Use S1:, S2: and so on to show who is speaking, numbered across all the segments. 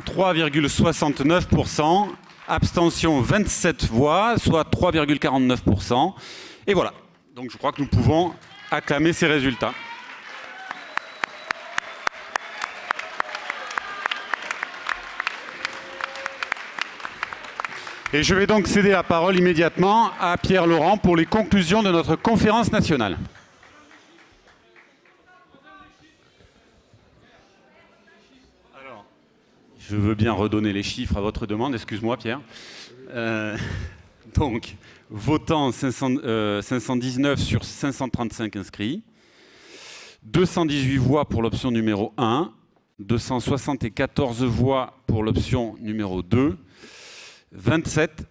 S1: 43,69%, abstention 27 voix, soit 3,49%. Et voilà. Donc je crois que nous pouvons acclamer ces résultats. Et je vais donc céder la parole immédiatement à Pierre Laurent pour les conclusions de notre conférence nationale. Je veux bien redonner les chiffres à votre demande, excuse-moi Pierre. Euh, donc, votant 519 sur 535 inscrits, 218 voix pour l'option numéro 1, 274 voix pour l'option numéro 2, 27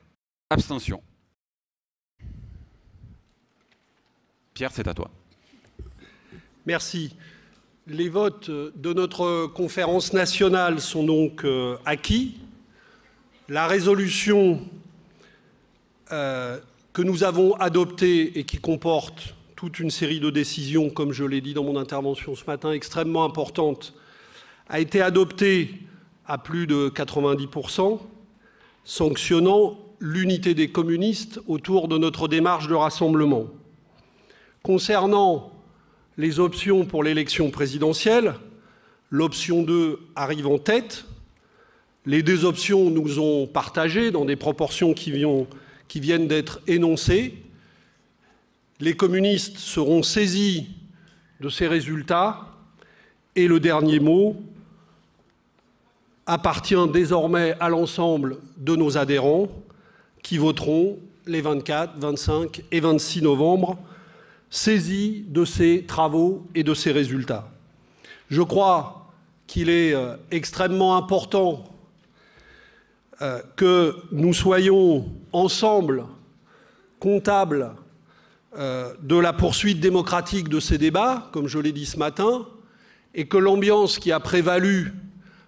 S1: abstentions. Pierre, c'est à toi.
S2: Merci. Les votes de notre conférence nationale sont donc euh, acquis. La résolution euh, que nous avons adoptée et qui comporte toute une série de décisions, comme je l'ai dit dans mon intervention ce matin, extrêmement importantes, a été adoptée à plus de 90% sanctionnant l'unité des communistes autour de notre démarche de rassemblement. Concernant les options pour l'élection présidentielle, l'option 2 arrive en tête. Les deux options nous ont partagées dans des proportions qui, viennent d'être énoncées. Les communistes seront saisis de ces résultats et le dernier mot appartient désormais à l'ensemble de nos adhérents qui voteront les 24, 25 et 26 novembre, saisis de ces travaux et de ces résultats. Je crois qu'il est euh, extrêmement important euh, que nous soyons ensemble comptables euh, de la poursuite démocratique de ces débats, comme je l'ai dit ce matin, et que l'ambiance qui a prévalu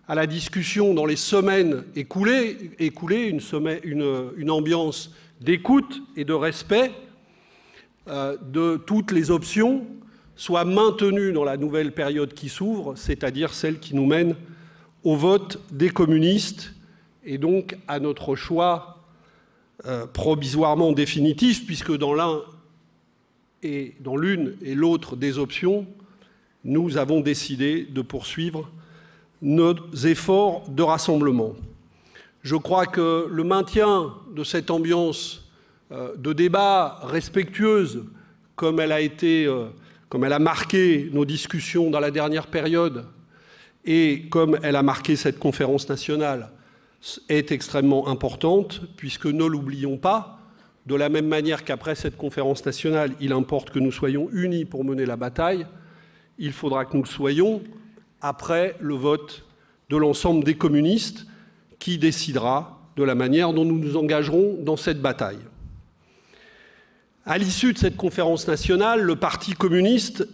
S2: à la discussion dans les semaines écoulées, une, une, ambiance d'écoute et de respect de toutes les options soit maintenue dans la nouvelle période qui s'ouvre, c'est-à-dire celle qui nous mène au vote des communistes et donc à notre choix euh, provisoirement définitif, puisque dans l'un et dans l'une et l'autre des options, nous avons décidé de poursuivre nos efforts de rassemblement. Je crois que le maintien de cette ambiance euh, de débat respectueuse, comme elle a été, euh, comme elle a marqué nos discussions dans la dernière période, et comme elle a marqué cette conférence nationale, est extrêmement importante, puisque ne l'oublions pas, de la même manière qu'après cette conférence nationale, il importe que nous soyons unis pour mener la bataille, il faudra que nous le soyons après le vote de l'ensemble des communistes qui décidera de la manière dont nous nous engagerons dans cette bataille. À l'issue de cette conférence nationale, le Parti communiste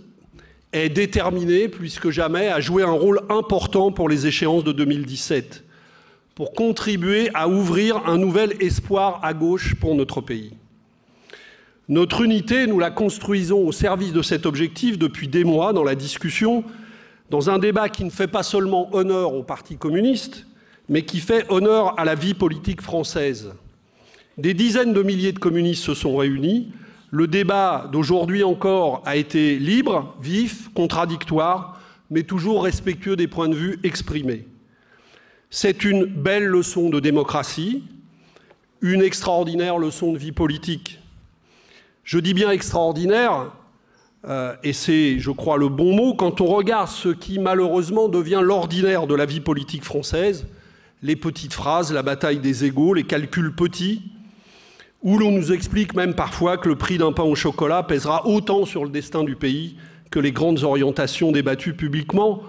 S2: est déterminé, plus que jamais, à jouer un rôle important pour les échéances de 2017, pour contribuer à ouvrir un nouvel espoir à gauche pour notre pays. Notre unité, nous la construisons au service de cet objectif depuis des mois dans la discussion dans un débat qui ne fait pas seulement honneur au Parti communiste, mais qui fait honneur à la vie politique française. Des dizaines de milliers de communistes se sont réunis. Le débat d'aujourd'hui encore a été libre, vif, contradictoire, mais toujours respectueux des points de vue exprimés. C'est une belle leçon de démocratie, une extraordinaire leçon de vie politique. Je dis bien extraordinaire euh, et c'est, je crois, le bon mot, quand on regarde ce qui malheureusement devient l'ordinaire de la vie politique française, les petites phrases, la bataille des égaux, les calculs petits, où l'on nous explique même parfois que le prix d'un pain au chocolat pèsera autant sur le destin du pays que les grandes orientations débattues publiquement,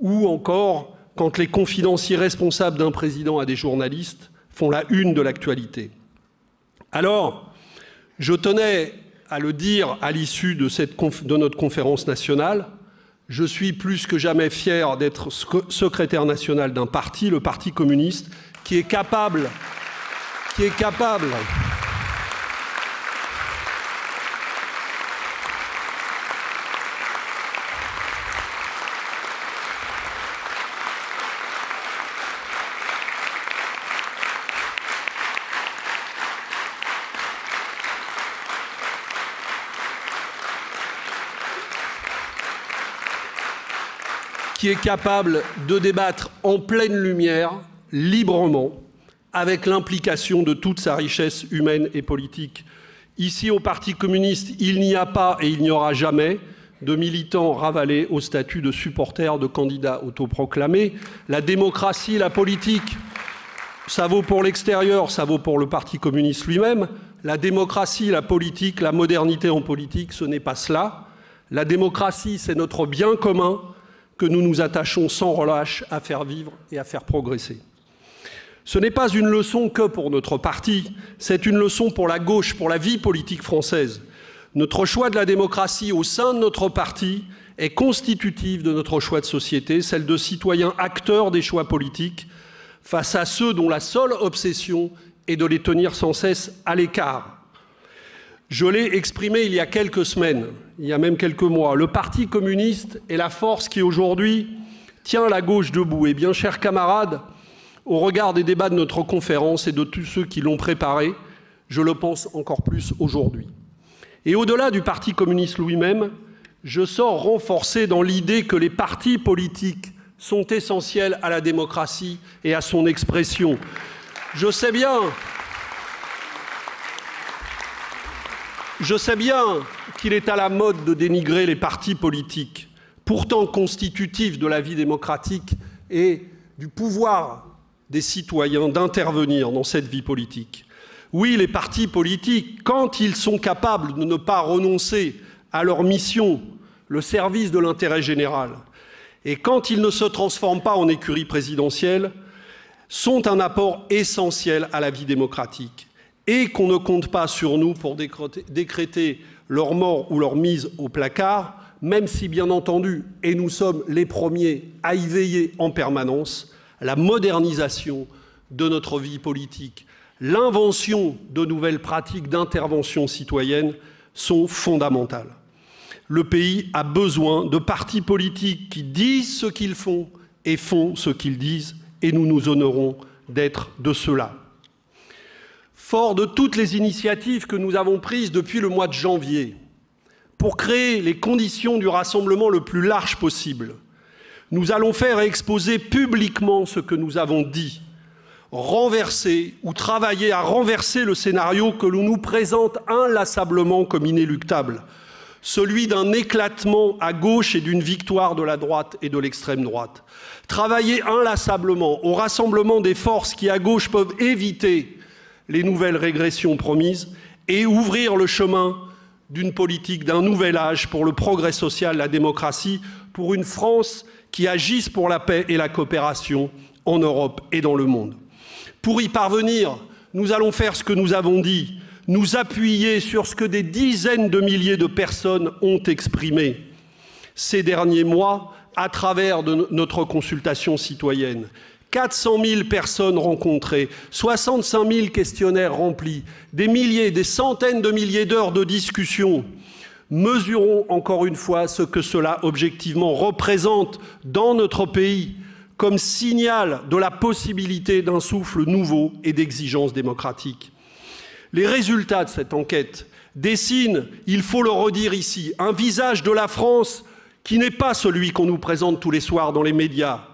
S2: ou encore quand les confidences irresponsables d'un président à des journalistes font la une de l'actualité. Alors, je tenais à le dire à l'issue de, de notre conférence nationale, je suis plus que jamais fier d'être secrétaire national d'un parti, le Parti communiste, qui est capable, qui est capable qui est capable de débattre en pleine lumière, librement, avec l'implication de toute sa richesse humaine et politique. Ici, au Parti communiste, il n'y a pas et il n'y aura jamais de militants ravalés au statut de supporters de candidats autoproclamés. La démocratie, la politique, ça vaut pour l'extérieur, ça vaut pour le Parti communiste lui-même. La démocratie, la politique, la modernité en politique, ce n'est pas cela. La démocratie, c'est notre bien commun que nous nous attachons sans relâche à faire vivre et à faire progresser. Ce n'est pas une leçon que pour notre parti, c'est une leçon pour la gauche, pour la vie politique française. Notre choix de la démocratie au sein de notre parti est constitutif de notre choix de société, celle de citoyens acteurs des choix politiques, face à ceux dont la seule obsession est de les tenir sans cesse à l'écart. Je l'ai exprimé il y a quelques semaines, il y a même quelques mois. Le Parti communiste est la force qui aujourd'hui tient la gauche debout. Et eh bien, chers camarades, au regard des débats de notre conférence et de tous ceux qui l'ont préparée, je le pense encore plus aujourd'hui. Et au-delà du Parti communiste lui-même, je sors renforcé dans l'idée que les partis politiques sont essentiels à la démocratie et à son expression. Je sais bien, je sais bien qu'il est à la mode de dénigrer les partis politiques, pourtant constitutifs de la vie démocratique et du pouvoir des citoyens d'intervenir dans cette vie politique. Oui, les partis politiques, quand ils sont capables de ne pas renoncer à leur mission, le service de l'intérêt général, et quand ils ne se transforment pas en écurie présidentielle, sont un apport essentiel à la vie démocratique et qu'on ne compte pas sur nous pour décréter leur mort ou leur mise au placard, même si, bien entendu, et nous sommes les premiers à y veiller en permanence, la modernisation de notre vie politique, l'invention de nouvelles pratiques d'intervention citoyenne sont fondamentales le pays a besoin de partis politiques qui disent ce qu'ils font et font ce qu'ils disent, et nous nous honorons d'être de cela. Fort de toutes les initiatives que nous avons prises depuis le mois de janvier pour créer les conditions du rassemblement le plus large possible, nous allons faire exposer publiquement ce que nous avons dit, renverser ou travailler à renverser le scénario que l'on nous présente inlassablement comme inéluctable, celui d'un éclatement à gauche et d'une victoire de la droite et de l'extrême droite. Travailler inlassablement au rassemblement des forces qui, à gauche, peuvent éviter les nouvelles régressions promises et ouvrir le chemin d'une politique d'un nouvel âge pour le progrès social, la démocratie, pour une France qui agisse pour la paix et la coopération en Europe et dans le monde. Pour y parvenir, nous allons faire ce que nous avons dit, nous appuyer sur ce que des dizaines de milliers de personnes ont exprimé ces derniers mois à travers notre consultation citoyenne. 400 000 personnes rencontrées, 65 000 questionnaires remplis, des milliers, des centaines de milliers d'heures de discussion. Mesurons encore une fois ce que cela objectivement représente dans notre pays comme signal de la possibilité d'un souffle nouveau et d'exigence démocratique. Les résultats de cette enquête dessinent, il faut le redire ici, un visage de la France qui n'est pas celui qu'on nous présente tous les soirs dans les médias.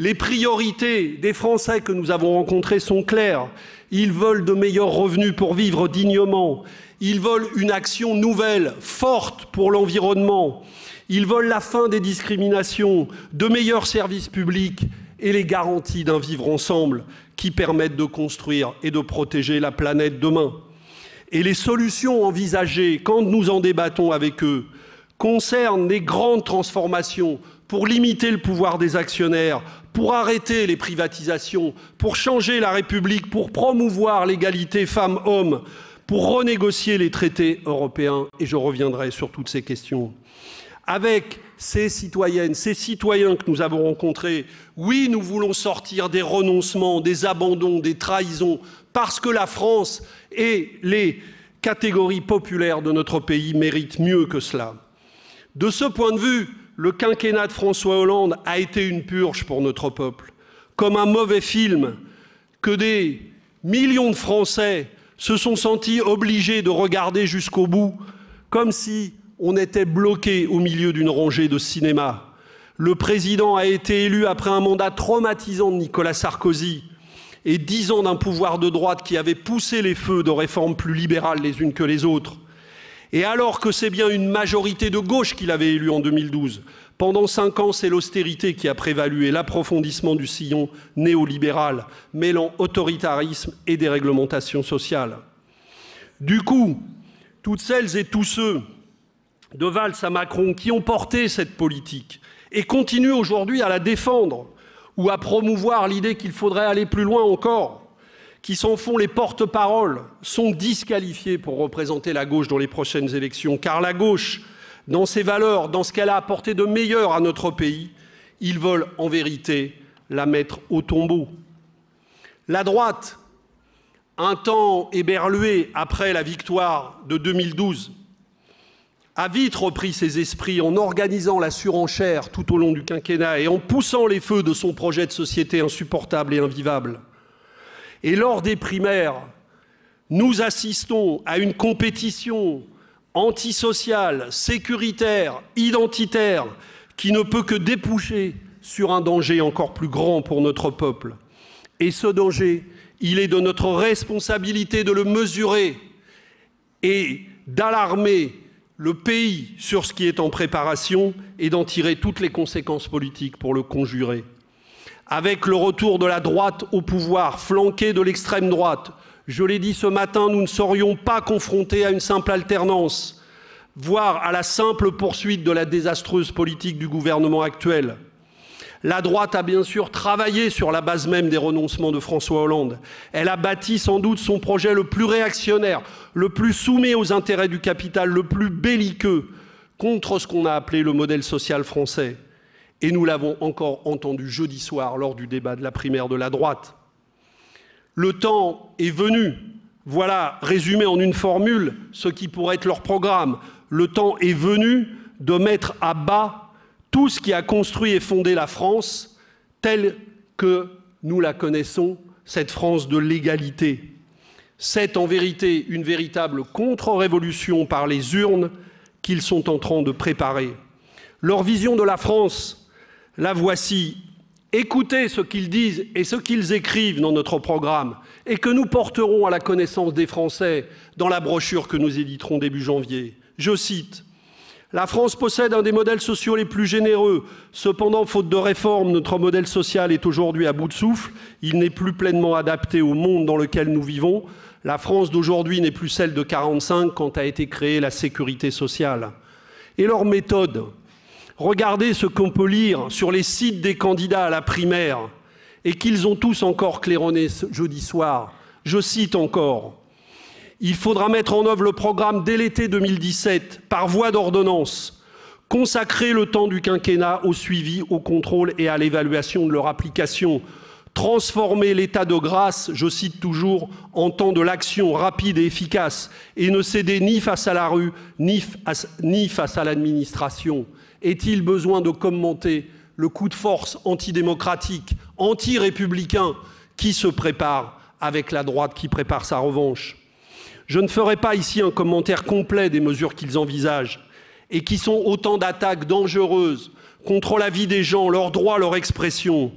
S2: Les priorités des Français que nous avons rencontrés sont claires. Ils veulent de meilleurs revenus pour vivre dignement. Ils veulent une action nouvelle, forte pour l'environnement. Ils veulent la fin des discriminations, de meilleurs services publics et les garanties d'un vivre ensemble qui permettent de construire et de protéger la planète demain. Et les solutions envisagées, quand nous en débattons avec eux, concernent des grandes transformations pour limiter le pouvoir des actionnaires, pour arrêter les privatisations, pour changer la République, pour promouvoir l'égalité femmes-hommes, pour renégocier les traités européens, et je reviendrai sur toutes ces questions. Avec ces citoyennes, ces citoyens que nous avons rencontrés, oui, nous voulons sortir des renoncements, des abandons, des trahisons, parce que la France et les catégories populaires de notre pays méritent mieux que cela. De ce point de vue, le quinquennat de François Hollande a été une purge pour notre peuple, comme un mauvais film que des millions de Français se sont sentis obligés de regarder jusqu'au bout, comme si on était bloqué au milieu d'une rangée de cinéma. Le président a été élu après un mandat traumatisant de Nicolas Sarkozy et dix ans d'un pouvoir de droite qui avait poussé les feux de réformes plus libérales les unes que les autres. Et alors que c'est bien une majorité de gauche qu'il avait élu en 2012, pendant cinq ans, c'est l'austérité qui a prévalu et l'approfondissement du sillon néolibéral, mêlant autoritarisme et déréglementation sociale. Du coup, toutes celles et tous ceux de Valls à Macron qui ont porté cette politique et continuent aujourd'hui à la défendre ou à promouvoir l'idée qu'il faudrait aller plus loin encore, qui s'en font les porte-paroles, sont disqualifiés pour représenter la gauche dans les prochaines élections, car la gauche, dans ses valeurs, dans ce qu'elle a apporté de meilleur à notre pays, ils veulent en vérité la mettre au tombeau. La droite, un temps éberlué après la victoire de 2012, a vite repris ses esprits en organisant la surenchère tout au long du quinquennat et en poussant les feux de son projet de société insupportable et invivable. Et lors des primaires, nous assistons à une compétition antisociale, sécuritaire, identitaire, qui ne peut que déboucher sur un danger encore plus grand pour notre peuple. Et ce danger, il est de notre responsabilité de le mesurer et d'alarmer le pays sur ce qui est en préparation et d'en tirer toutes les conséquences politiques pour le conjurer. Avec le retour de la droite au pouvoir, flanqué de l'extrême droite, je l'ai dit ce matin, nous ne serions pas confrontés à une simple alternance, voire à la simple poursuite de la désastreuse politique du gouvernement actuel. La droite a bien sûr travaillé sur la base même des renoncements de François Hollande. Elle a bâti sans doute son projet le plus réactionnaire, le plus soumis aux intérêts du capital, le plus belliqueux contre ce qu'on a appelé le modèle social français. Et nous l'avons encore entendu jeudi soir lors du débat de la primaire de la droite. Le temps est venu, voilà résumé en une formule ce qui pourrait être leur programme, le temps est venu de mettre à bas tout ce qui a construit et fondé la France telle que nous la connaissons, cette France de l'égalité. C'est en vérité une véritable contre-révolution par les urnes qu'ils sont en train de préparer. Leur vision de la France, la voici. Écoutez ce qu'ils disent et ce qu'ils écrivent dans notre programme et que nous porterons à la connaissance des Français dans la brochure que nous éditerons début janvier. Je cite la France possède un des modèles sociaux les plus généreux. Cependant, faute de réforme, notre modèle social est aujourd'hui à bout de souffle. Il n'est plus pleinement adapté au monde dans lequel nous vivons. La France d'aujourd'hui n'est plus celle de 45 quand a été créée la sécurité sociale. Et leur méthode? Regardez ce qu'on peut lire sur les sites des candidats à la primaire et qu'ils ont tous encore claironné jeudi soir. Je cite encore il faudra mettre en œuvre le programme dès l'été 2017 par voie d'ordonnance, consacrer le temps du quinquennat au suivi, au contrôle et à l'évaluation de leur application, transformer l'état de grâce, je cite toujours, en temps de l'action rapide et efficace et ne céder ni face à la rue ni face à l'administration. Est-il besoin de commenter le coup de force antidémocratique, anti-républicain qui se prépare avec la droite qui prépare sa revanche? Je ne ferai pas ici un commentaire complet des mesures qu'ils envisagent et qui sont autant d'attaques dangereuses contre la vie des gens, leurs droits, leur expression.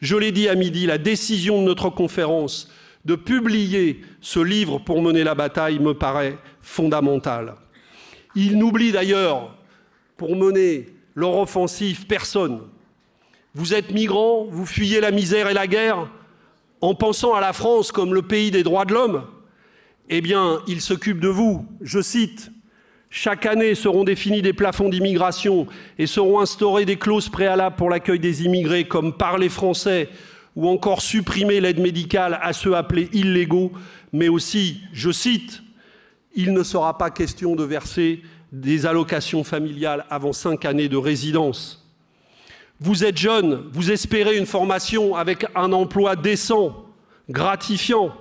S2: Je l'ai dit à midi, la décision de notre conférence de publier ce livre pour mener la bataille me paraît fondamentale. Ils n'oublient d'ailleurs, pour mener leur offensive, personne. Vous êtes migrants, vous fuyez la misère et la guerre en pensant à la France comme le pays des droits de l'homme eh bien, il s'occupe de vous. Je cite chaque année seront définis des plafonds d'immigration et seront instaurées des clauses préalables pour l'accueil des immigrés, comme parler français ou encore supprimer l'aide médicale à ceux appelés illégaux, mais aussi, je cite, il ne sera pas question de verser des allocations familiales avant cinq années de résidence. Vous êtes jeune, vous espérez une formation avec un emploi décent, gratifiant.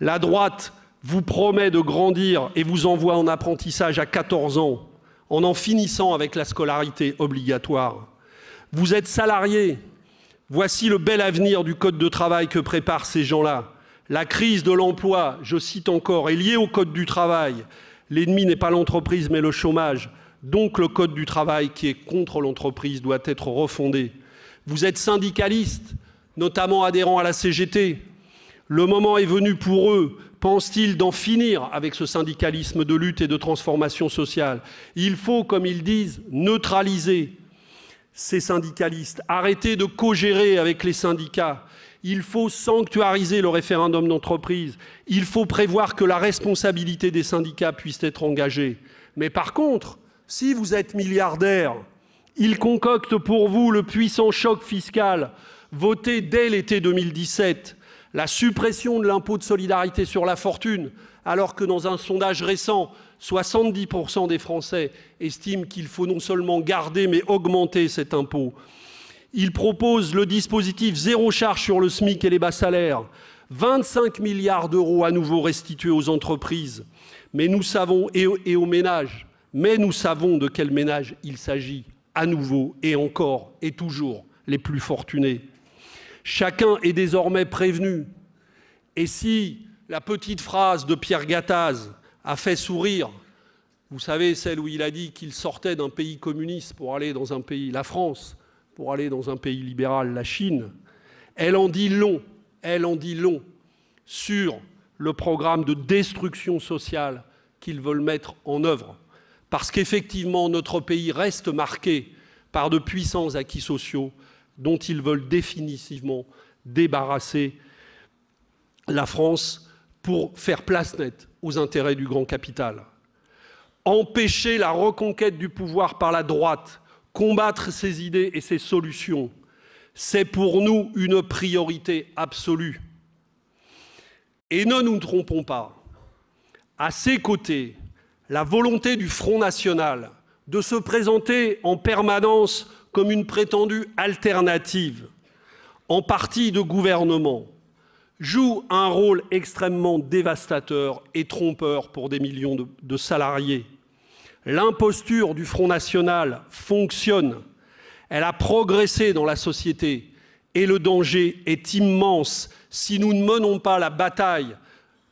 S2: La droite vous promet de grandir et vous envoie en apprentissage à 14 ans, en en finissant avec la scolarité obligatoire. Vous êtes salarié. Voici le bel avenir du Code de travail que préparent ces gens-là. La crise de l'emploi, je cite encore, est liée au Code du travail. L'ennemi n'est pas l'entreprise mais le chômage. Donc le Code du travail qui est contre l'entreprise doit être refondé. Vous êtes syndicaliste, notamment adhérent à la CGT. Le moment est venu pour eux, pensent-ils, d'en finir avec ce syndicalisme de lutte et de transformation sociale. Il faut, comme ils disent, neutraliser ces syndicalistes, arrêter de co-gérer avec les syndicats. Il faut sanctuariser le référendum d'entreprise. Il faut prévoir que la responsabilité des syndicats puisse être engagée. Mais par contre, si vous êtes milliardaire, il concocte pour vous le puissant choc fiscal voté dès l'été 2017, la suppression de l'impôt de solidarité sur la fortune, alors que dans un sondage récent, 70% des Français estiment qu'il faut non seulement garder mais augmenter cet impôt. Il propose le dispositif zéro charge sur le SMIC et les bas salaires, 25 milliards d'euros à nouveau restitués aux entreprises, mais nous savons et aux ménages mais nous savons de quel ménage il s'agit, à nouveau et encore et toujours les plus fortunés. Chacun est désormais prévenu. Et si la petite phrase de Pierre Gattaz a fait sourire, vous savez, celle où il a dit qu'il sortait d'un pays communiste pour aller dans un pays, la France, pour aller dans un pays libéral, la Chine, elle en dit long, elle en dit long sur le programme de destruction sociale qu'ils veulent mettre en œuvre parce qu'effectivement notre pays reste marqué par de puissants acquis sociaux dont ils veulent définitivement débarrasser la France pour faire place nette aux intérêts du grand capital. Empêcher la reconquête du pouvoir par la droite, combattre ses idées et ses solutions, c'est pour nous une priorité absolue. Et ne nous trompons pas, à ses côtés, la volonté du Front national de se présenter en permanence comme une prétendue alternative, en partie de gouvernement, joue un rôle extrêmement dévastateur et trompeur pour des millions de salariés. L'imposture du Front national fonctionne, elle a progressé dans la société. Et le danger est immense. Si nous ne menons pas la bataille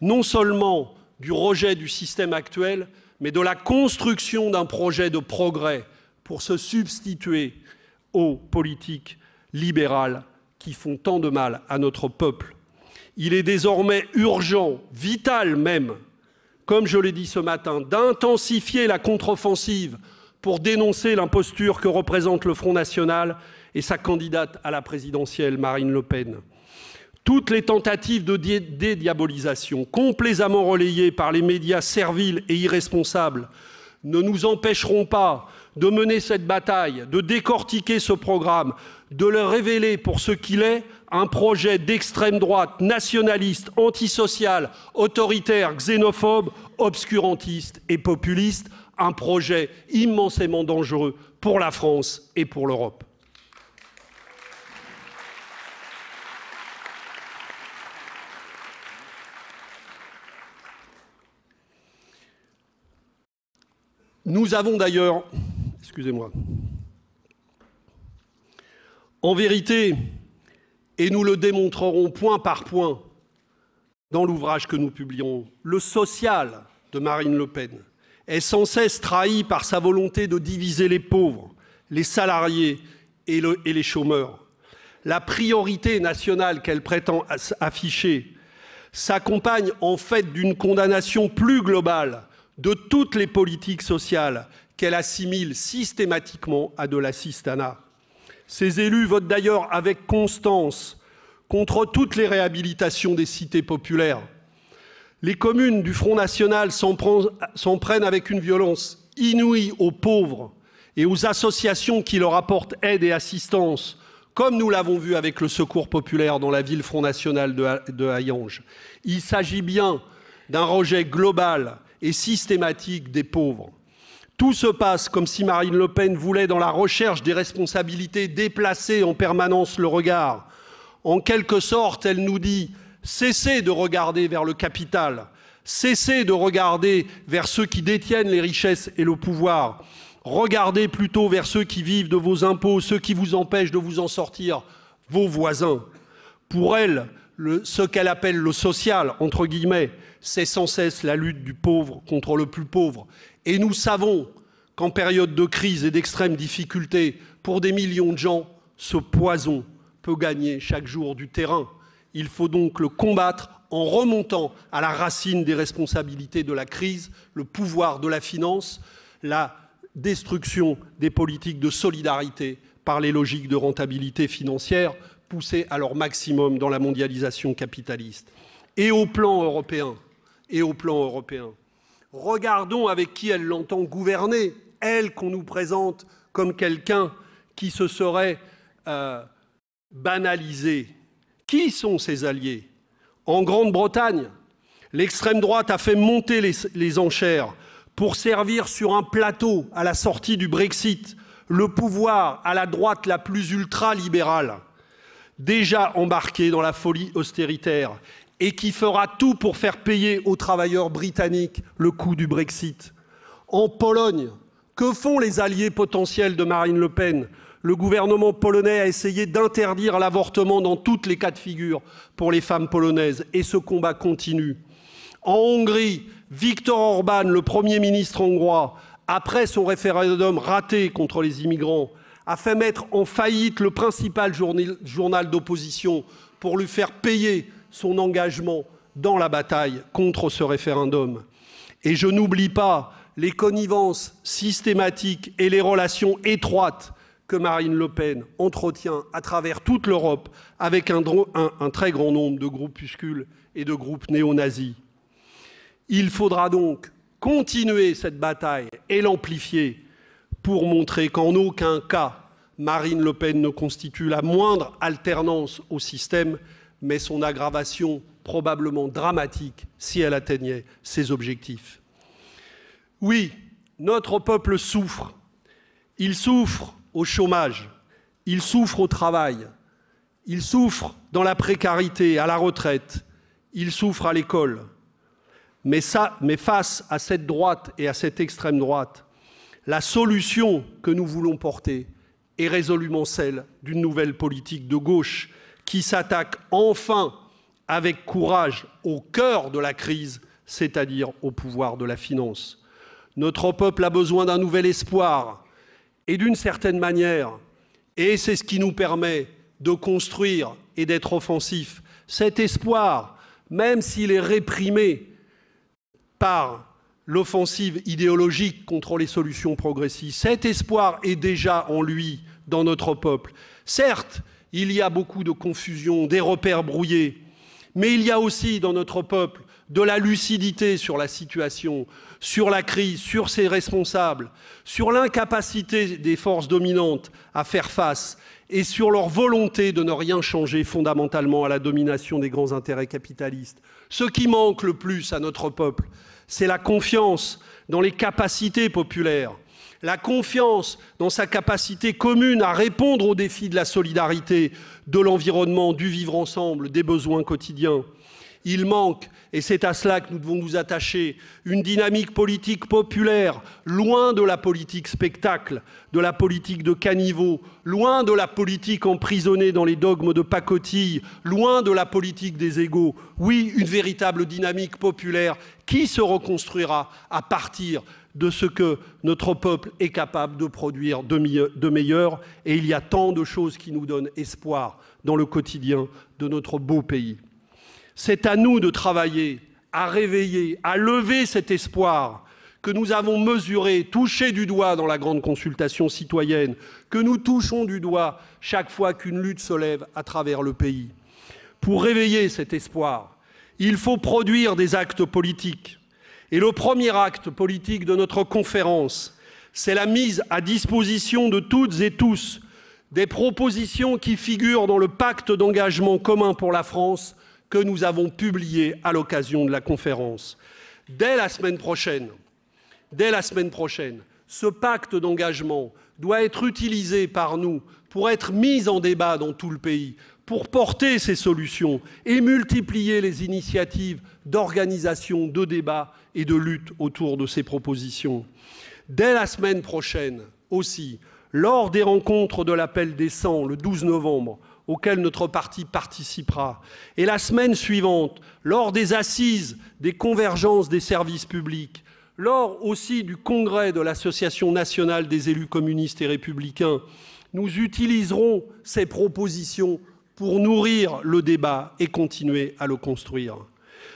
S2: non seulement du rejet du système actuel, mais de la construction d'un projet de progrès pour se substituer aux politiques libérales qui font tant de mal à notre peuple. Il est désormais urgent, vital même, comme je l'ai dit ce matin, d'intensifier la contre-offensive pour dénoncer l'imposture que représente le Front national et sa candidate à la présidentielle, Marine Le Pen. Toutes les tentatives de dédiabolisation, complaisamment relayées par les médias serviles et irresponsables, ne nous empêcheront pas de mener cette bataille, de décortiquer ce programme, de le révéler pour ce qu'il est, un projet d'extrême droite, nationaliste, antisocial, autoritaire, xénophobe, obscurantiste et populiste, un projet immensément dangereux pour la France et pour l'Europe. Nous avons d'ailleurs, excusez-moi, en vérité, et nous le démontrerons point par point dans l'ouvrage que nous publions, le social de Marine Le Pen est sans cesse trahi par sa volonté de diviser les pauvres, les salariés et, et les chômeurs. La priorité nationale qu'elle prétend afficher s'accompagne en fait d'une condamnation plus globale de toutes les politiques sociales qu'elle assimile systématiquement à de l'assistanat. Ces élus votent d'ailleurs avec constance contre toutes les réhabilitations des cités populaires. Les communes du Front national s'en prennent avec une violence inouïe aux pauvres et aux associations qui leur apportent aide et assistance, comme nous l'avons vu avec le Secours populaire dans la ville Front national de Hayange. Il s'agit bien d'un rejet global et systématique des pauvres. Tout se passe comme si Marine Le Pen voulait, dans la recherche des responsabilités, déplacer en permanence le regard. En quelque sorte, elle nous dit cessez de regarder vers le capital, cessez de regarder vers ceux qui détiennent les richesses et le pouvoir. Regardez plutôt vers ceux qui vivent de vos impôts, ceux qui vous empêchent de vous en sortir, vos voisins. Pour elle, le, ce qu'elle appelle le social, entre guillemets, c'est sans cesse la lutte du pauvre contre le plus pauvre. Et nous savons qu'en période de crise et d'extrême difficulté, pour des millions de gens, ce poison peut gagner chaque jour du terrain. Il faut donc le combattre en remontant à la racine des responsabilités de la crise, le pouvoir de la finance, la destruction des politiques de solidarité par les logiques de rentabilité financière poussées à leur maximum dans la mondialisation capitaliste. Et au plan européen, et au plan européen, regardons avec qui elle l'entend gouverner, elle qu'on nous présente comme quelqu'un qui se serait euh, banalisé. Qui sont ses alliés? En Grande-Bretagne, l'extrême droite a fait monter les, les enchères pour servir sur un plateau à la sortie du Brexit le pouvoir à la droite la plus ultra-libérale, déjà embarquée dans la folie austéritaire et qui fera tout pour faire payer aux travailleurs britanniques le coût du Brexit. En Pologne, que font les alliés potentiels de Marine Le Pen? Le gouvernement polonais a essayé d'interdire l'avortement dans toutes les cas de figure pour les femmes polonaises et ce combat continue. En Hongrie, Viktor Orban, le Premier ministre hongrois, après son référendum raté contre les immigrants, a fait mettre en faillite le principal journal d'opposition pour lui faire payer son engagement dans la bataille contre ce référendum. Et je n'oublie pas les connivences systématiques et les relations étroites que Marine Le Pen entretient à travers toute l'Europe avec un, très grand nombre de groupuscules et de groupes néo-nazis. Il faudra donc continuer cette bataille et l'amplifier pour montrer qu'en aucun cas Marine Le Pen ne constitue la moindre alternance au système, mais son aggravation probablement dramatique si elle atteignait ses objectifs. Oui, notre peuple souffre. Il souffre au chômage, il souffre au travail, il souffre dans la précarité, à la retraite, il souffre à l'école. Mais, face à cette droite et à cette extrême droite, la solution que nous voulons porter est résolument celle d'une nouvelle politique de gauche qui s'attaque enfin avec courage au cœur de la crise, c'est-à-dire au pouvoir de la finance. Notre peuple a besoin d'un nouvel espoir et d'une certaine manière, et c'est ce qui nous permet de construire et d'être offensif, cet espoir, même s'il est réprimé par l'offensive idéologique contre les solutions progressistes, cet espoir est déjà en lui, dans notre peuple. Certes, il y a beaucoup de confusion, des repères brouillés, mais il y a aussi dans notre peuple de la lucidité sur la situation, sur la crise, sur ses responsables, sur l'incapacité des forces dominantes à faire face et sur leur volonté de ne rien changer fondamentalement à la domination des grands intérêts capitalistes. Ce qui manque le plus à notre peuple, c'est la confiance dans les capacités populaires, la confiance dans sa capacité commune à répondre aux défis de la solidarité, de l'environnement, du vivre ensemble, des besoins quotidiens. Il manque, et c'est à cela que nous devons nous attacher, une dynamique politique populaire, loin de la politique spectacle, de la politique de caniveau, loin de la politique emprisonnée dans les dogmes de pacotille, loin de la politique des égaux. Oui, une véritable dynamique populaire qui se reconstruira à partir de ce que notre peuple est capable de produire de meilleur. Et il y a tant de choses qui nous donnent espoir dans le quotidien de notre beau pays. C'est à nous de travailler, à réveiller, à lever cet espoir que nous avons mesuré, touché du doigt dans la grande consultation citoyenne, que nous touchons du doigt chaque fois qu'une lutte se lève à travers le pays. Pour réveiller cet espoir, il faut produire des actes politiques. Et le premier acte politique de notre conférence, c'est la mise à disposition de toutes et tous des propositions qui figurent dans le pacte d'engagement commun pour la France que nous avons publié à l'occasion de la conférence. Dès la semaine prochaine, dès la semaine prochaine, ce pacte d'engagement doit être utilisé par nous pour être mis en débat dans tout le pays, pour porter ces solutions et multiplier les initiatives d'organisation, de débat et de lutte autour de ces propositions. Dès la semaine prochaine aussi, lors des rencontres de l'appel des 100, le 12 novembre, auquel notre parti participera. Et la semaine suivante, lors des assises des convergences des services publics, Lors aussi du congrès de l'Association nationale des élus communistes et républicains, nous utiliserons ces propositions pour nourrir le débat et continuer à le construire.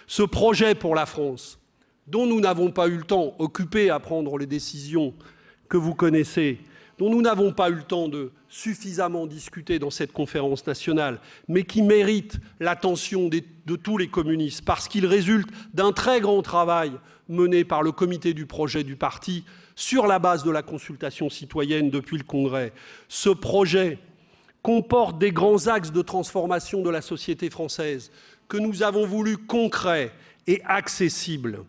S2: Ce projet pour la France, dont nous n'avons pas eu le temps, occupé à prendre les décisions que vous connaissez, dont nous n'avons pas eu le temps de suffisamment discuter dans cette conférence nationale, mais qui mérite l'attention de tous les communistes, parce qu'il résulte d'un très grand travail mené par le comité du projet du parti sur la base de la consultation citoyenne depuis le Congrès. Ce projet comporte des grands axes de transformation de la société française que nous avons voulu concrets et accessibles.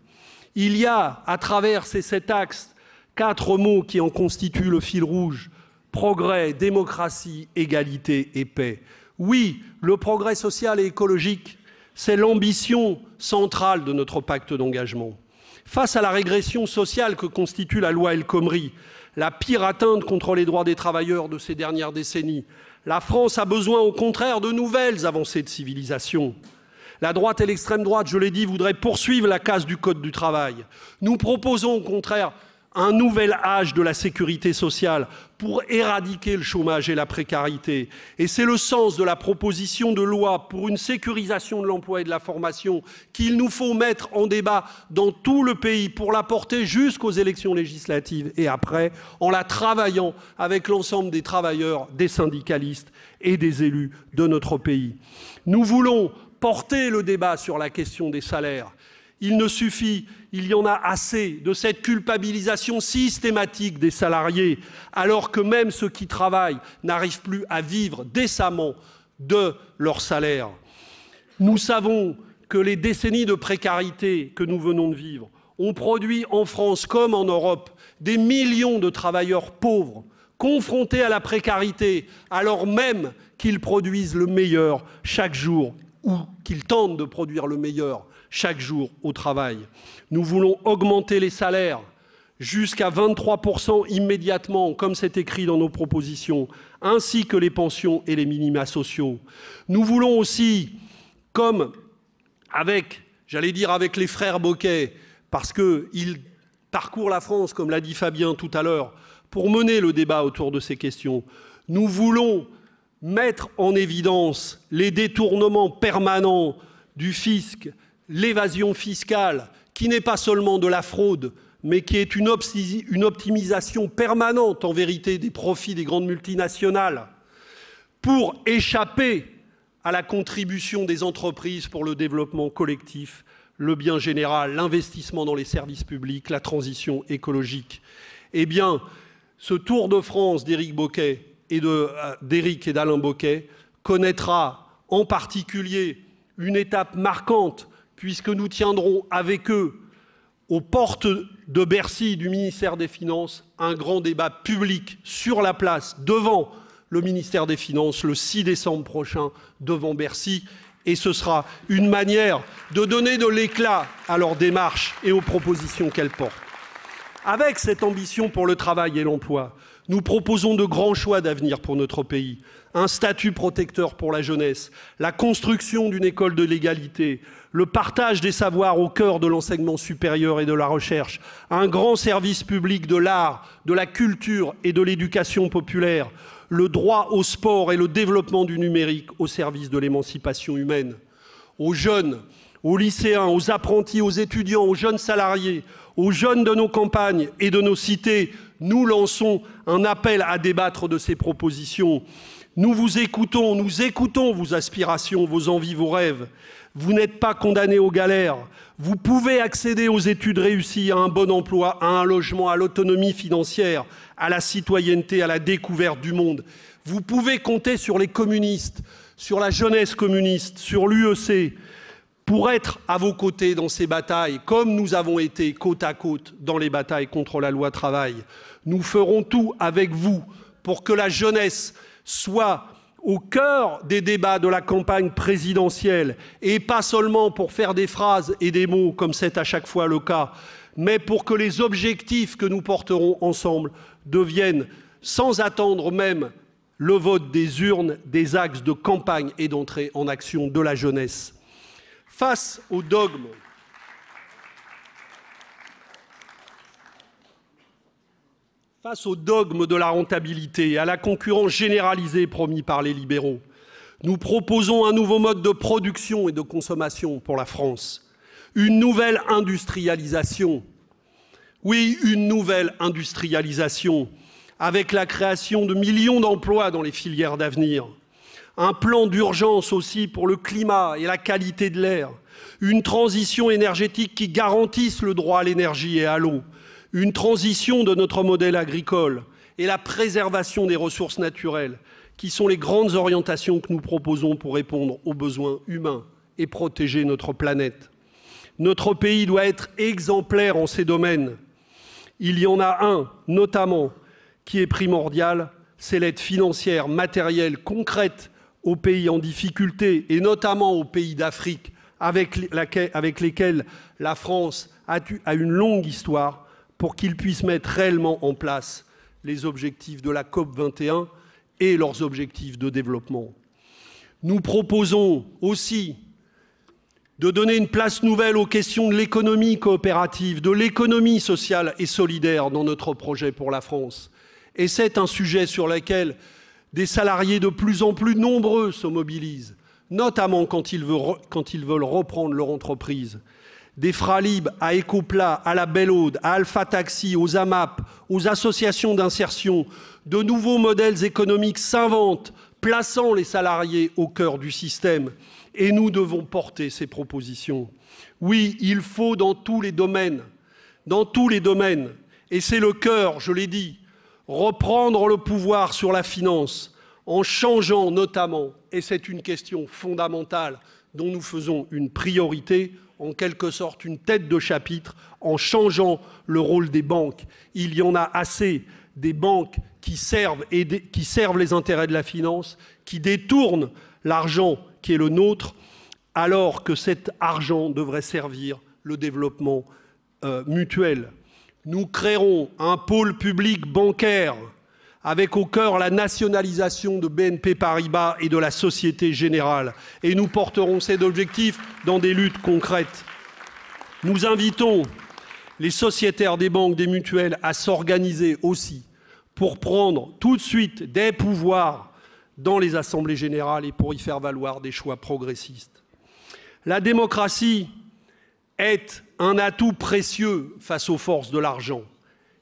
S2: Il y a, à travers ces sept axes, quatre mots qui en constituent le fil rouge progrès, démocratie, égalité et paix. Oui, le progrès social et écologique, c'est l'ambition centrale de notre pacte d'engagement. Face à la régression sociale que constitue la loi El Khomri, la pire atteinte contre les droits des travailleurs de ces dernières décennies, la France a besoin au contraire de nouvelles avancées de civilisation. La droite et l'extrême droite, je l'ai dit, voudraient poursuivre la casse du Code du travail. Nous proposons au contraire un nouvel âge de la sécurité sociale pour éradiquer le chômage et la précarité. Et c'est le sens de la proposition de loi pour une sécurisation de l'emploi et de la formation qu'il nous faut mettre en débat dans tout le pays pour la porter jusqu'aux élections législatives et après, en la travaillant avec l'ensemble des travailleurs, des syndicalistes et des élus de notre pays. Nous voulons porter le débat sur la question des salaires. Il ne suffit il y en a assez de cette culpabilisation systématique des salariés, alors que même ceux qui travaillent n'arrivent plus à vivre décemment de leur salaire. Nous savons que les décennies de précarité que nous venons de vivre ont produit en France comme en Europe des millions de travailleurs pauvres, confrontés à la précarité, alors même qu'ils produisent le meilleur chaque jour ou qu'ils tentent de produire le meilleur chaque jour au travail. Nous voulons augmenter les salaires jusqu'à 23% immédiatement, comme c'est écrit dans nos propositions, ainsi que les pensions et les minima sociaux. Nous voulons aussi, comme avec, j'allais dire avec les frères Boquet, parce qu'ils parcourent la France, comme l'a dit Fabien tout à l'heure, pour mener le débat autour de ces questions. Nous voulons mettre en évidence les détournements permanents du fisc, l'évasion fiscale, qui n'est pas seulement de la fraude, mais qui est une, optimisation permanente, en vérité, des profits des grandes multinationales, pour échapper à la contribution des entreprises pour le développement collectif, le bien général, l'investissement dans les services publics, la transition écologique. Eh bien, ce Tour de France d'Éric Boquet et euh, d'Éric et d'Alain Boquet connaîtra en particulier une étape marquante puisque nous tiendrons avec eux, aux portes de Bercy du ministère des Finances, un grand débat public sur la place devant le ministère des Finances le 6 décembre prochain devant Bercy. Et ce sera une manière de donner de l'éclat à leur démarche et aux propositions qu'elles portent. Avec cette ambition pour le travail et l'emploi, nous proposons de grands choix d'avenir pour notre pays. Un statut protecteur pour la jeunesse, la construction d'une école de l'égalité, le partage des savoirs au cœur de l'enseignement supérieur et de la recherche, un grand service public de l'art, de la culture et de l'éducation populaire, le droit au sport et le développement du numérique au service de l'émancipation humaine. Aux jeunes, aux lycéens, aux apprentis, aux étudiants, aux jeunes salariés, aux jeunes de nos campagnes et de nos cités, nous lançons un appel à débattre de ces propositions. Nous vous écoutons, nous écoutons vos aspirations, vos envies, vos rêves. Vous n'êtes pas condamné aux galères. Vous pouvez accéder aux études réussies, à un bon emploi, à un logement, à l'autonomie financière, à la citoyenneté, à la découverte du monde. Vous pouvez compter sur les communistes, sur la jeunesse communiste, sur l'UEC, pour être à vos côtés dans ces batailles, comme nous avons été côte à côte dans les batailles contre la loi travail. Nous ferons tout avec vous pour que la jeunesse soit au cœur des débats de la campagne présidentielle, et pas seulement pour faire des phrases et des mots, comme c'est à chaque fois le cas, mais pour que les objectifs que nous porterons ensemble deviennent, sans attendre même le vote des urnes, des axes de campagne et d'entrée en action de la jeunesse. Face au dogme, face au dogme de la rentabilité et à la concurrence généralisée promis par les libéraux, nous proposons un nouveau mode de production et de consommation pour la France, une nouvelle industrialisation. Oui, une nouvelle industrialisation avec la création de millions d'emplois dans les filières d'avenir, un plan d'urgence aussi pour le climat et la qualité de l'air, une transition énergétique qui garantisse le droit à l'énergie et à l'eau, une transition de notre modèle agricole et la préservation des ressources naturelles, qui sont les grandes orientations que nous proposons pour répondre aux besoins humains et protéger notre planète. Notre pays doit être exemplaire en ces domaines. Il y en a un, notamment, qui est primordial, c'est l'aide financière, matérielle, concrète aux pays en difficulté, et notamment aux pays d'Afrique, avec, lesquels la France a, une longue histoire, pour qu'ils puissent mettre réellement en place les objectifs de la COP 21 et leurs objectifs de développement. Nous proposons aussi de donner une place nouvelle aux questions de l'économie coopérative, de l'économie sociale et solidaire dans notre projet pour la France. Et c'est un sujet sur lequel des salariés de plus en plus nombreux se mobilisent, notamment quand ils veulent, reprendre leur entreprise des Fralib à Ecopla, à la Belle Aude, à Alpha Taxi, aux AMAP, aux associations d'insertion, de nouveaux modèles économiques s'inventent, plaçant les salariés au cœur du système. Et nous devons porter ces propositions. Oui, il faut dans tous les domaines, dans tous les domaines, et c'est le cœur, je l'ai dit, reprendre le pouvoir sur la finance en changeant notamment, et c'est une question fondamentale dont nous faisons une priorité, en quelque sorte une tête de chapitre en changeant le rôle des banques. Il y en a assez des banques qui servent, les intérêts de la finance, qui détournent l'argent qui est le nôtre, alors que cet argent devrait servir le développement euh, mutuel. Nous créerons un pôle public bancaire avec au cœur la nationalisation de BNP Paribas et de la Société Générale. Et nous porterons cet objectif dans des luttes concrètes. Nous invitons les sociétaires des banques, des mutuelles à s'organiser aussi pour prendre tout de suite des pouvoirs dans les assemblées générales et pour y faire valoir des choix progressistes. La démocratie est un atout précieux face aux forces de l'argent.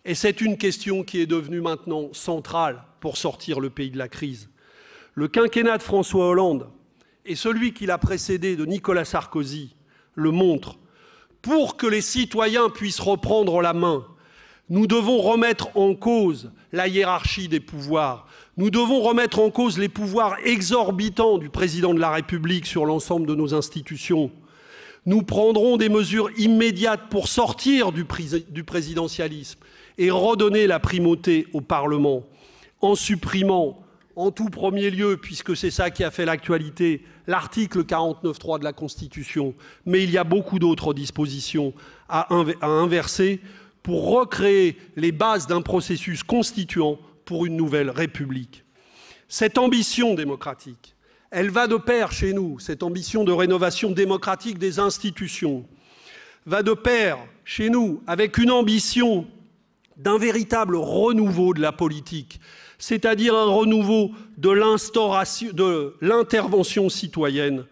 S2: Et c'est une question qui est devenue maintenant centrale pour sortir le pays de la crise. Le quinquennat de François Hollande et celui qui l'a précédé de Nicolas Sarkozy le montrent. Pour que les citoyens puissent reprendre la main, nous devons remettre en cause la hiérarchie des pouvoirs. Nous devons remettre en cause les pouvoirs exorbitants du président de la République sur l'ensemble de nos institutions. Nous prendrons des mesures immédiates pour sortir du, présidentialisme et redonner la primauté au Parlement en supprimant en tout premier lieu, puisque c'est ça qui a fait l'actualité, l'article 49.3 de la Constitution, mais il y a beaucoup d'autres dispositions à, inverser pour recréer les bases d'un processus constituant pour une nouvelle République. Cette ambition démocratique, elle va de pair chez nous, cette ambition de rénovation démocratique des institutions, va de pair chez nous avec une ambition d'un véritable renouveau de la politique, c'est-à-dire un renouveau de l'intervention citoyenne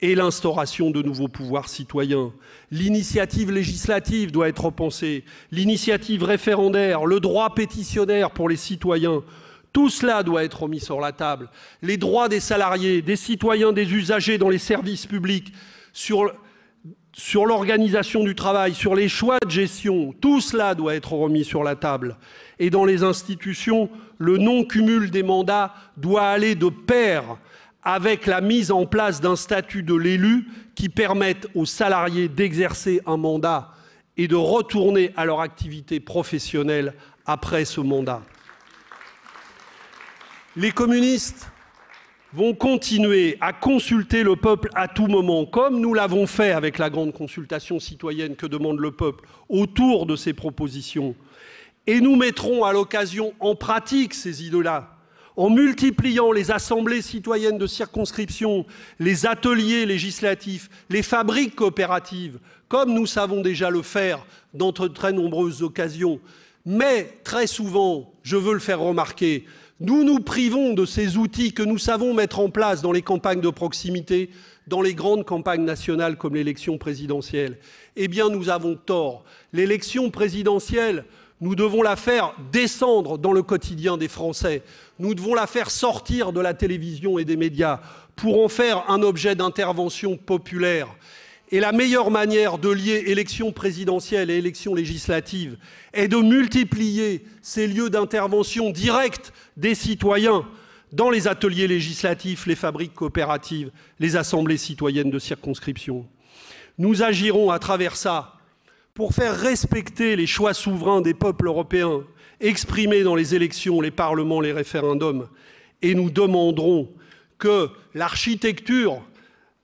S2: et l'instauration de nouveaux pouvoirs citoyens. L'initiative législative doit être repensée, l'initiative référendaire, le droit pétitionnaire pour les citoyens, tout cela doit être remis sur la table. Les droits des salariés, des citoyens, des usagers dans les services publics, sur sur l'organisation du travail, sur les choix de gestion, tout cela doit être remis sur la table. Et dans les institutions, le non-cumul des mandats doit aller de pair avec la mise en place d'un statut de l'élu qui permette aux salariés d'exercer un mandat et de retourner à leur activité professionnelle après ce mandat. Les communistes vont continuer à consulter le peuple à tout moment, comme nous l'avons fait avec la grande consultation citoyenne que demande le peuple autour de ces propositions. Et nous mettrons à l'occasion en pratique ces idées-là, en multipliant les assemblées citoyennes de circonscription, les ateliers législatifs, les fabriques coopératives, comme nous savons déjà le faire dans de très nombreuses occasions, Mais très souvent, je veux le faire remarquer, nous nous privons de ces outils que nous savons mettre en place dans les campagnes de proximité, dans les grandes campagnes nationales comme l'élection présidentielle. Eh bien, nous avons tort. L'élection présidentielle, nous devons la faire descendre dans le quotidien des Français. Nous devons la faire sortir de la télévision et des médias pour en faire un objet d'intervention populaire. Et la meilleure manière de lier élection présidentielle et élection législative est de multiplier ces lieux d'intervention directe des citoyens dans les ateliers législatifs, les fabriques coopératives, les assemblées citoyennes de circonscription. Nous agirons à travers ça pour faire respecter les choix souverains des peuples européens exprimés dans les élections, les parlements, les référendums. Et nous demanderons que l'architecture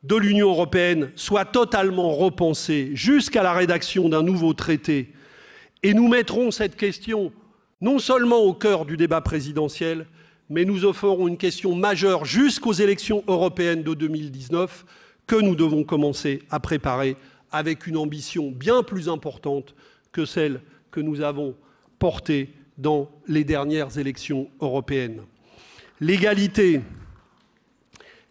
S2: de l'Union européenne soit totalement repensée jusqu'à la rédaction d'un nouveau traité. Et nous mettrons cette question non seulement au cœur du débat présidentiel, mais nous offrons une question majeure jusqu'aux élections européennes de 2019 que nous devons commencer à préparer avec une ambition bien plus importante que celle que nous avons portée dans les dernières élections européennes. L'égalité,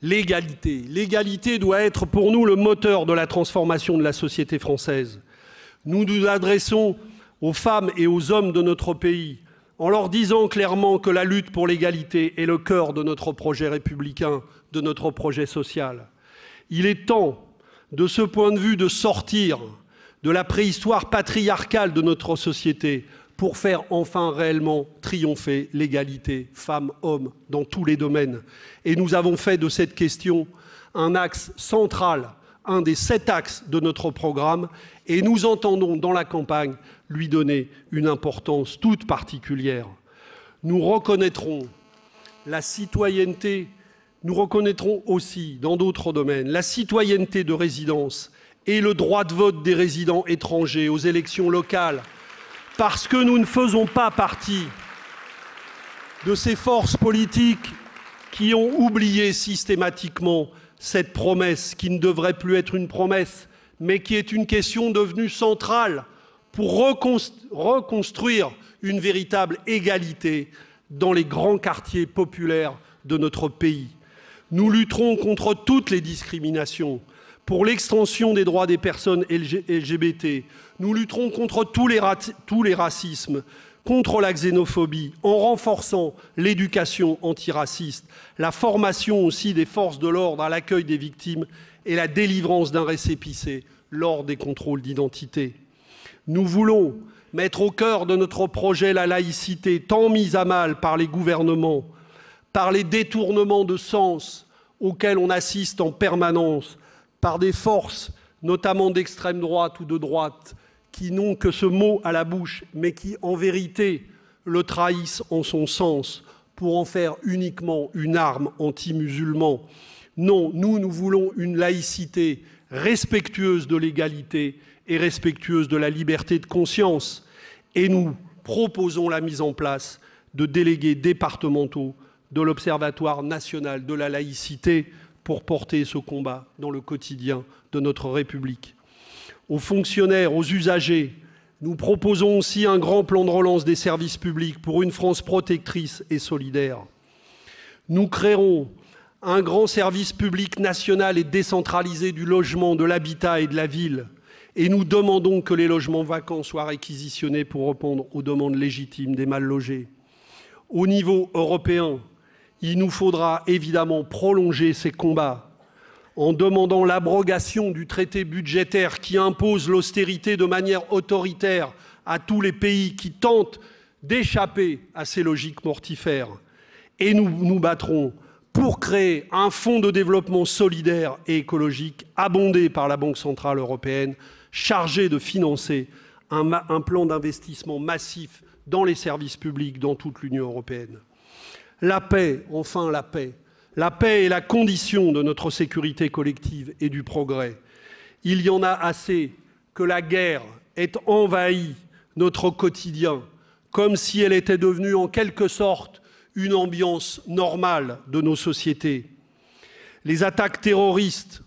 S2: L'égalité. L'égalité doit être pour nous le moteur de la transformation de la société française. Nous nous adressons aux femmes et aux hommes de notre pays en leur disant clairement que la lutte pour l'égalité est le cœur de notre projet républicain, de notre projet social. Il est temps, de ce point de vue, de sortir de la préhistoire patriarcale de notre société pour faire enfin réellement triompher l'égalité femmes-hommes dans tous les domaines. Et nous avons fait de cette question un axe central, un des sept axes de notre programme, et nous entendons dans la campagne lui donner une importance toute particulière. Nous reconnaîtrons la citoyenneté, nous reconnaîtrons aussi, dans d'autres domaines, la citoyenneté de résidence et le droit de vote des résidents étrangers aux élections locales, parce que nous ne faisons pas partie de ces forces politiques qui ont oublié systématiquement cette promesse qui ne devrait plus être une promesse, mais qui est une question devenue centrale pour reconstruire une véritable égalité dans les grands quartiers populaires de notre pays. Nous lutterons contre toutes les discriminations, pour l'extension des droits des personnes LGBT. Nous lutterons contre tous les, racismes, contre la xénophobie, en renforçant l'éducation antiraciste, la formation aussi des forces de l'ordre à l'accueil des victimes et la délivrance d'un récépissé lors des contrôles d'identité. Nous voulons mettre au cœur de notre projet la laïcité, tant mise à mal par les gouvernements, par les détournements de sens auxquels on assiste en permanence, par des forces, notamment d'extrême droite ou de droite, qui n'ont que ce mot à la bouche, mais qui en vérité le trahissent en son sens pour en faire uniquement une arme anti-musulman. Non, nous, nous voulons une laïcité respectueuse de l'égalité et respectueuse de la liberté de conscience. Et nous proposons la mise en place de délégués départementaux de l'Observatoire national de la laïcité pour porter ce combat dans le quotidien de notre République. Aux fonctionnaires, aux usagers, nous proposons aussi un grand plan de relance des services publics pour une France protectrice et solidaire. Nous créerons un grand service public national et décentralisé du logement, de l'habitat et de la ville. Et nous demandons que les logements vacants soient réquisitionnés pour répondre aux demandes légitimes des mal logés. Au niveau européen, il nous faudra évidemment prolonger ces combats en demandant l'abrogation du traité budgétaire qui impose l'austérité de manière autoritaire à tous les pays qui tentent d'échapper à ces logiques mortifères. Et nous nous battrons pour créer un fonds de développement solidaire et écologique abondé par la Banque centrale européenne, chargé de financer un, un plan d'investissement massif dans les services publics dans toute l'Union européenne. La paix, enfin la paix. La paix est la condition de notre sécurité collective et du progrès. Il y en a assez que la guerre ait envahi notre quotidien, comme si elle était devenue en quelque sorte une ambiance normale de nos sociétés. Les attaques terroristes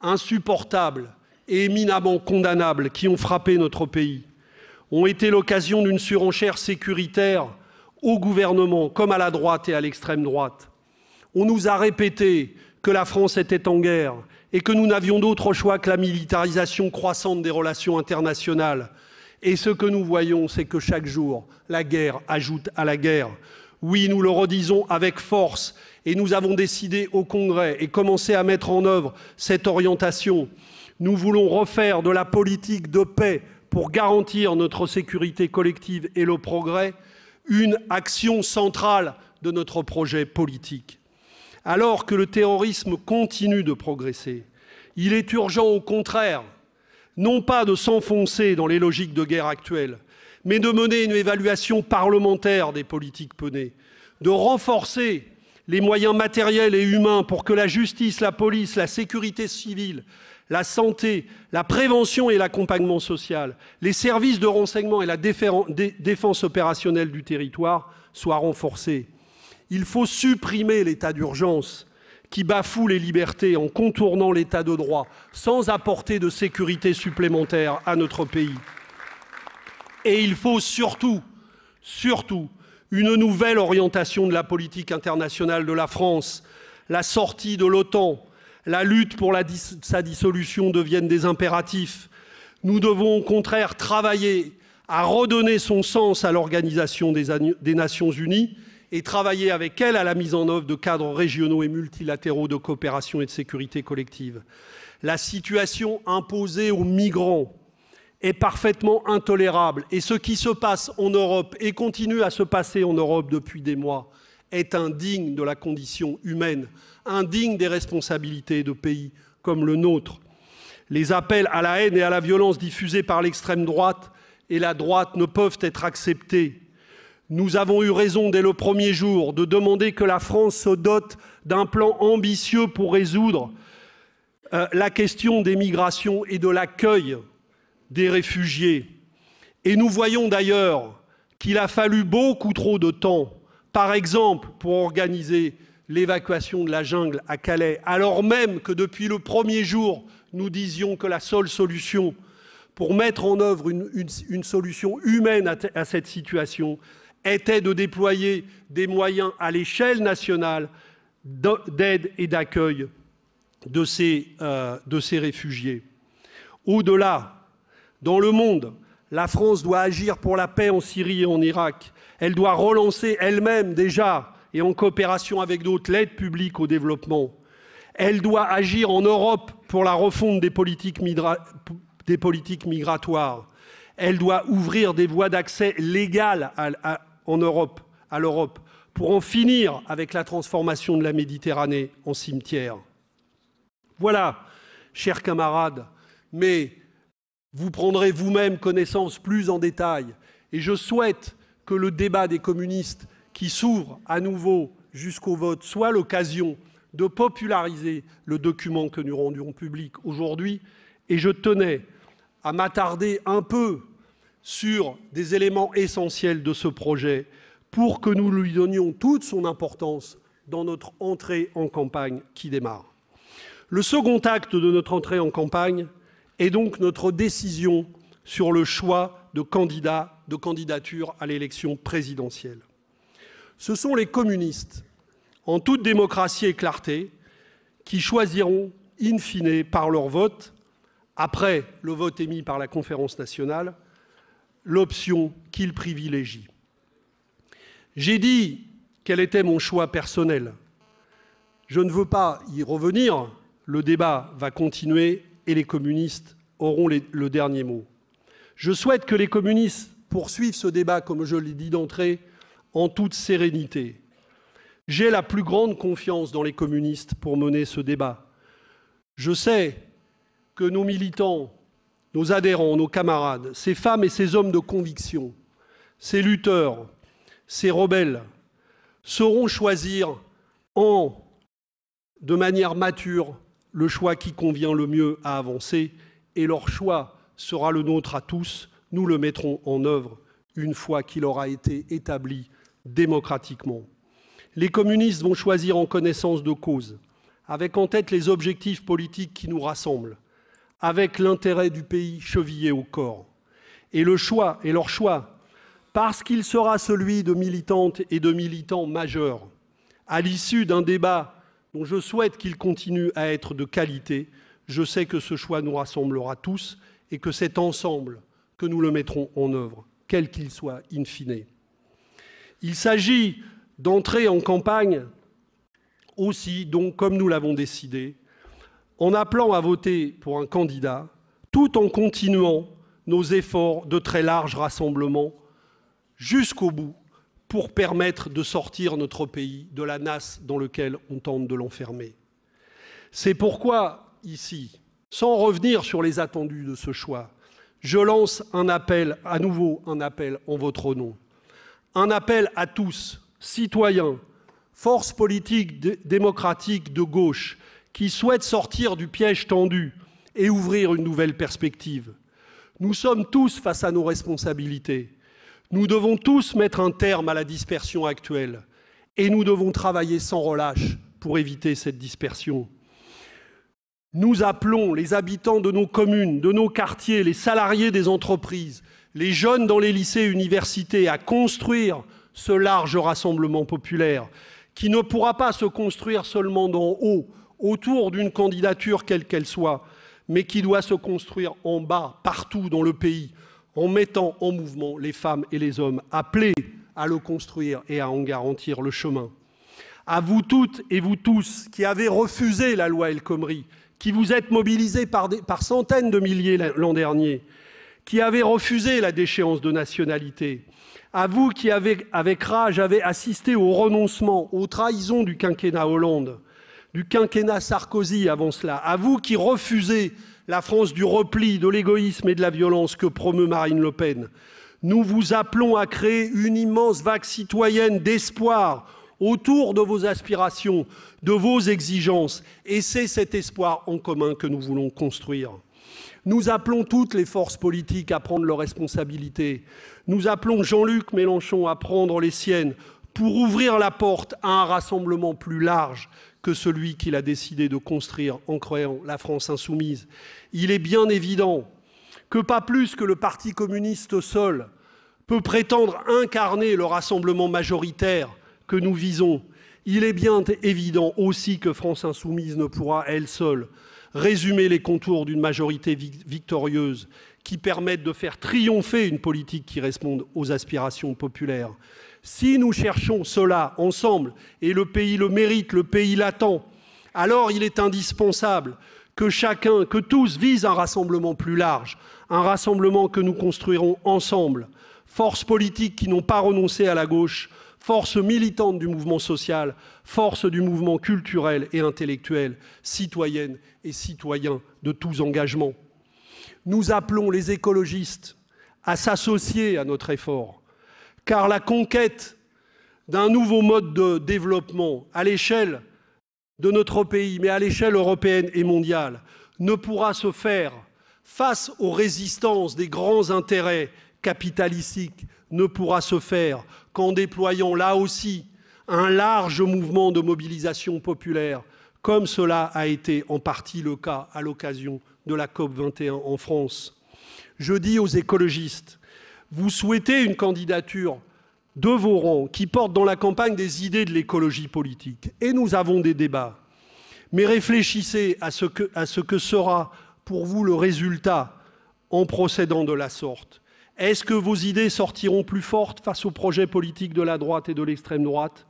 S2: insupportables et éminemment condamnables qui ont frappé notre pays ont été l'occasion d'une surenchère sécuritaire au gouvernement comme à la droite et à l'extrême droite. On nous a répété que la France était en guerre et que nous n'avions d'autre choix que la militarisation croissante des relations internationales. Et ce que nous voyons, c'est que chaque jour, la guerre ajoute à la guerre. Oui, nous le redisons avec force et nous avons décidé au Congrès et commencé à mettre en œuvre cette orientation. Nous voulons refaire de la politique de paix pour garantir notre sécurité collective et le progrès une action centrale de notre projet politique. Alors que le terrorisme continue de progresser, il est urgent au contraire, non pas de s'enfoncer dans les logiques de guerre actuelles, mais de mener une évaluation parlementaire des politiques menées, de renforcer les moyens matériels et humains pour que la justice, la police, la sécurité civile, la santé, la prévention et l'accompagnement social, les services de renseignement et la défense opérationnelle du territoire soient renforcés. Il faut supprimer l'état d'urgence qui bafoue les libertés en contournant l'état de droit, sans apporter de sécurité supplémentaire à notre pays. Et il faut surtout, surtout, une nouvelle orientation de la politique internationale de la France, la sortie de l'OTAN, la lutte pour sa dissolution deviennent des impératifs. Nous devons au contraire travailler à redonner son sens à l'Organisation des Nations Unies et travailler avec elle à la mise en œuvre de cadres régionaux et multilatéraux de coopération et de sécurité collective. La situation imposée aux migrants est parfaitement intolérable et ce qui se passe en Europe et continue à se passer en Europe depuis des mois est indigne de la condition humaine, indigne des responsabilités de pays comme le nôtre. Les appels à la haine et à la violence diffusés par l'extrême droite et la droite ne peuvent être acceptés. Nous avons eu raison dès le premier jour de demander que la France se dote d'un plan ambitieux pour résoudre euh, la question des migrations et de l'accueil des réfugiés. Et nous voyons d'ailleurs qu'il a fallu beaucoup trop de temps, par exemple pour organiser l'évacuation de la jungle à Calais, alors même que depuis le premier jour, nous disions que la seule solution pour mettre en œuvre une, solution humaine à cette situation, était de déployer des moyens à l'échelle nationale d'aide et d'accueil de, ces, euh, de ces réfugiés. Au-delà, dans le monde, la France doit agir pour la paix en Syrie et en Irak. Elle doit relancer elle-même déjà, et en coopération avec d'autres, l'aide publique au développement. Elle doit agir en Europe pour la refonte des politiques, migratoires. Elle doit ouvrir des voies d'accès légales à, en Europe, à l'Europe, pour en finir avec la transformation de la Méditerranée en cimetière. Voilà, chers camarades, mais vous prendrez vous-même connaissance plus en détail. Et je souhaite que le débat des communistes qui s'ouvre à nouveau jusqu'au vote soit l'occasion de populariser le document que nous rendions public aujourd'hui. Et je tenais à m'attarder un peu sur des éléments essentiels de ce projet pour que nous lui donnions toute son importance dans notre entrée en campagne qui démarre. Le second acte de notre entrée en campagne est donc notre décision sur le choix de candidats, de candidature à l'élection présidentielle. Ce sont les communistes, en toute démocratie et clarté, qui choisiront in fine par leur vote, après le vote émis par la conférence nationale, l'option qu'il privilégie. J'ai dit quel était mon choix personnel. Je ne veux pas y revenir, le débat va continuer et les communistes auront le dernier mot. Je souhaite que les communistes poursuivent ce débat, comme je l'ai dit d'entrée, en toute sérénité. J'ai la plus grande confiance dans les communistes pour mener ce débat. Je sais que nos militants nos adhérents, nos camarades, ces femmes et ces hommes de conviction, ces lutteurs, ces rebelles, sauront choisir en, de manière mature, le choix qui convient le mieux à avancer, et leur choix sera le nôtre à tous. Nous le mettrons en œuvre une fois qu'il aura été établi démocratiquement. Les communistes vont choisir en connaissance de cause, avec en tête les objectifs politiques qui nous rassemblent avec l'intérêt du pays chevillé au corps. et le choix et leur choix, parce qu'il sera celui de militantes et de militants majeurs, à l'issue d'un débat dont je souhaite qu'il continue à être de qualité, je sais que ce choix nous rassemblera tous et que c'est ensemble que nous le mettrons en œuvre, quel qu'il soit in fine. Il s'agit d'entrer en campagne aussi, donc, comme nous l'avons décidé, en appelant à voter pour un candidat, tout en continuant nos efforts de très large rassemblement jusqu'au bout pour permettre de sortir notre pays de la nasse dans laquelle on tente de l'enfermer. C'est pourquoi, ici, sans revenir sur les attendus de ce choix, je lance un appel, à nouveau un appel en votre nom. Un appel à tous, citoyens, forces politiques démocratiques de gauche, qui souhaitent sortir du piège tendu et ouvrir une nouvelle perspective. Nous sommes tous face à nos responsabilités. Nous devons tous mettre un terme à la dispersion actuelle et nous devons travailler sans relâche pour éviter cette dispersion. Nous appelons les habitants de nos communes, de nos quartiers, les salariés des entreprises, les jeunes dans les lycées et universités à construire ce large rassemblement populaire qui ne pourra pas se construire seulement d'en haut, autour d'une candidature quelle qu'elle soit, mais qui doit se construire en bas, partout dans le pays, en mettant en mouvement les femmes et les hommes appelés à le construire et à en garantir le chemin. À vous toutes et vous tous qui avez refusé la loi El Khomri, qui vous êtes mobilisés par, centaines de milliers l'an dernier, qui avez refusé la déchéance de nationalité, à vous qui avez, avec rage, avez assisté au renoncement, aux trahisons du quinquennat Hollande, du quinquennat Sarkozy avant cela, à vous qui refusez la France du repli, de l'égoïsme et de la violence que promeut Marine Le Pen. Nous vous appelons à créer une immense vague citoyenne d'espoir autour de vos aspirations, de vos exigences. Et c'est cet espoir en commun que nous voulons construire. Nous appelons toutes les forces politiques à prendre leurs responsabilités. Nous appelons Jean-Luc Mélenchon à prendre les siennes pour ouvrir la porte à un rassemblement plus large que celui qu'il a décidé de construire en créant la France insoumise. Il est bien évident que pas plus que le Parti communiste seul peut prétendre incarner le rassemblement majoritaire que nous visons. Il est bien évident aussi que France insoumise ne pourra, elle seule, résumer les contours d'une majorité victorieuse qui permette de faire triompher une politique qui réponde aux aspirations populaires. Si nous cherchons cela ensemble, et le pays le mérite, le pays l'attend, alors il est indispensable que chacun, que tous visent un rassemblement plus large, un rassemblement que nous construirons ensemble. Forces politiques qui n'ont pas renoncé à la gauche, forces militantes du mouvement social, forces du mouvement culturel et intellectuel, citoyennes et citoyens de tous engagements. Nous appelons les écologistes à s'associer à notre effort car la conquête d'un nouveau mode de développement à l'échelle de notre pays, mais à l'échelle européenne et mondiale, ne pourra se faire face aux résistances des grands intérêts capitalistiques, ne pourra se faire qu'en déployant là aussi un large mouvement de mobilisation populaire, comme cela a été en partie le cas à l'occasion de la COP 21 en France. Je dis aux écologistes vous souhaitez une candidature de vos rangs qui porte dans la campagne des idées de l'écologie politique. Et nous avons des débats. Mais réfléchissez à ce, que, sera pour vous le résultat en procédant de la sorte. Est-ce que vos idées sortiront plus fortes face aux projets politiques de la droite et de l'extrême droite?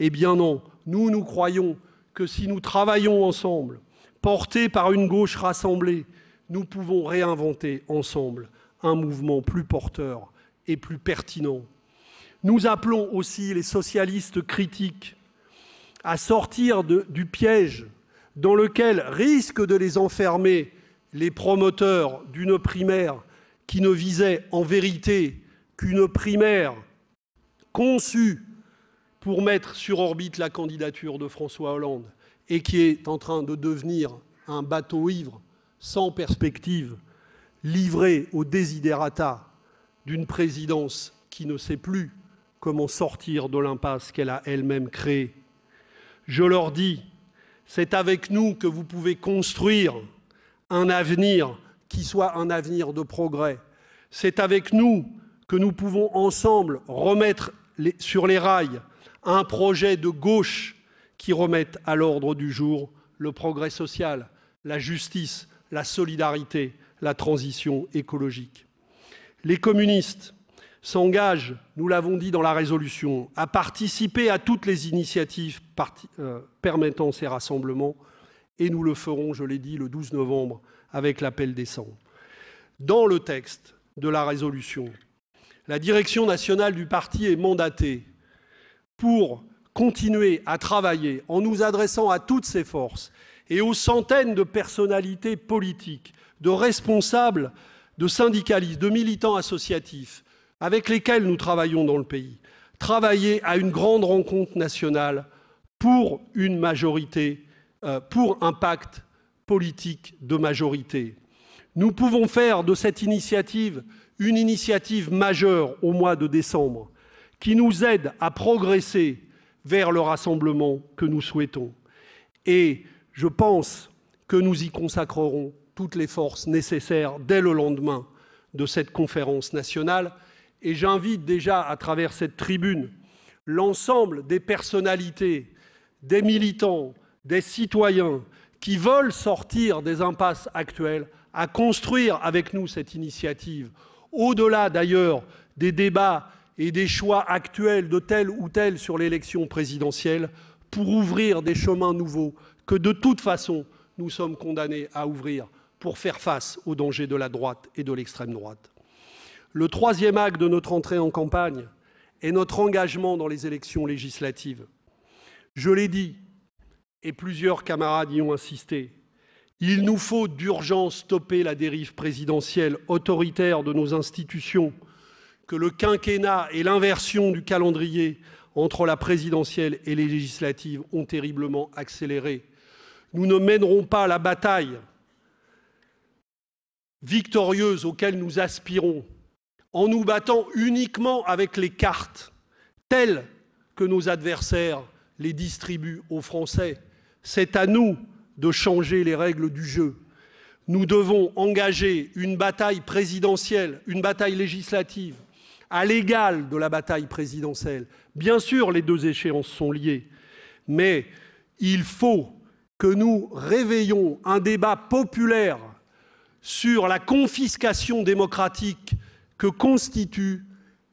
S2: Eh bien non. Nous, nous croyons que si nous travaillons ensemble, portés par une gauche rassemblée, nous pouvons réinventer ensemble un mouvement plus porteur et plus pertinent. Nous appelons aussi les socialistes critiques à sortir du piège dans lequel risquent de les enfermer les promoteurs d'une primaire qui ne visait en vérité qu'une primaire conçue pour mettre sur orbite la candidature de François Hollande et qui est en train de devenir un bateau ivre sans perspective livrée au desiderata d'une présidence qui ne sait plus comment sortir de l'impasse qu'elle a elle-même créée. Je leur dis, c'est avec nous que vous pouvez construire un avenir qui soit un avenir de progrès. C'est avec nous que nous pouvons ensemble remettre sur les rails un projet de gauche qui remette à l'ordre du jour le progrès social, la justice, la solidarité, la transition écologique. Les communistes s'engagent, nous l'avons dit dans la résolution, à participer à toutes les initiatives euh, permettant ces rassemblements et nous le ferons, je l'ai dit, le 12 novembre avec l'appel des 100. Dans le texte de la résolution, la direction nationale du parti est mandatée pour continuer à travailler en nous adressant à toutes ces forces et aux centaines de personnalités politiques, de responsables, de syndicalistes, de militants associatifs avec lesquels nous travaillons dans le pays, travailler à une grande rencontre nationale pour une majorité, euh, pour un pacte politique de majorité. Nous pouvons faire de cette initiative une initiative majeure au mois de décembre qui nous aide à progresser vers le rassemblement que nous souhaitons. Et je pense que nous y consacrerons toutes les forces nécessaires dès le lendemain de cette conférence nationale. Et j'invite déjà à travers cette tribune l'ensemble des personnalités, des militants, des citoyens qui veulent sortir des impasses actuelles à construire avec nous cette initiative, au-delà d'ailleurs des débats et des choix actuels de tel ou tel sur l'élection présidentielle, pour ouvrir des chemins nouveaux que de toute façon nous sommes condamnés à ouvrir pour faire face aux dangers de la droite et de l'extrême droite. Le troisième acte de notre entrée en campagne est notre engagement dans les élections législatives. Je l'ai dit, et plusieurs camarades y ont insisté, il nous faut d'urgence stopper la dérive présidentielle autoritaire de nos institutions, que le quinquennat et l'inversion du calendrier entre la présidentielle et les législatives ont terriblement accéléré. Nous ne mènerons pas la bataille victorieuse auquel nous aspirons en nous battant uniquement avec les cartes telles que nos adversaires les distribuent aux Français. C'est à nous de changer les règles du jeu. Nous devons engager une bataille présidentielle, une bataille législative, à l'égal de la bataille présidentielle. Bien sûr, les deux échéances sont liées, mais il faut que nous réveillons un débat populaire sur la confiscation démocratique que constitue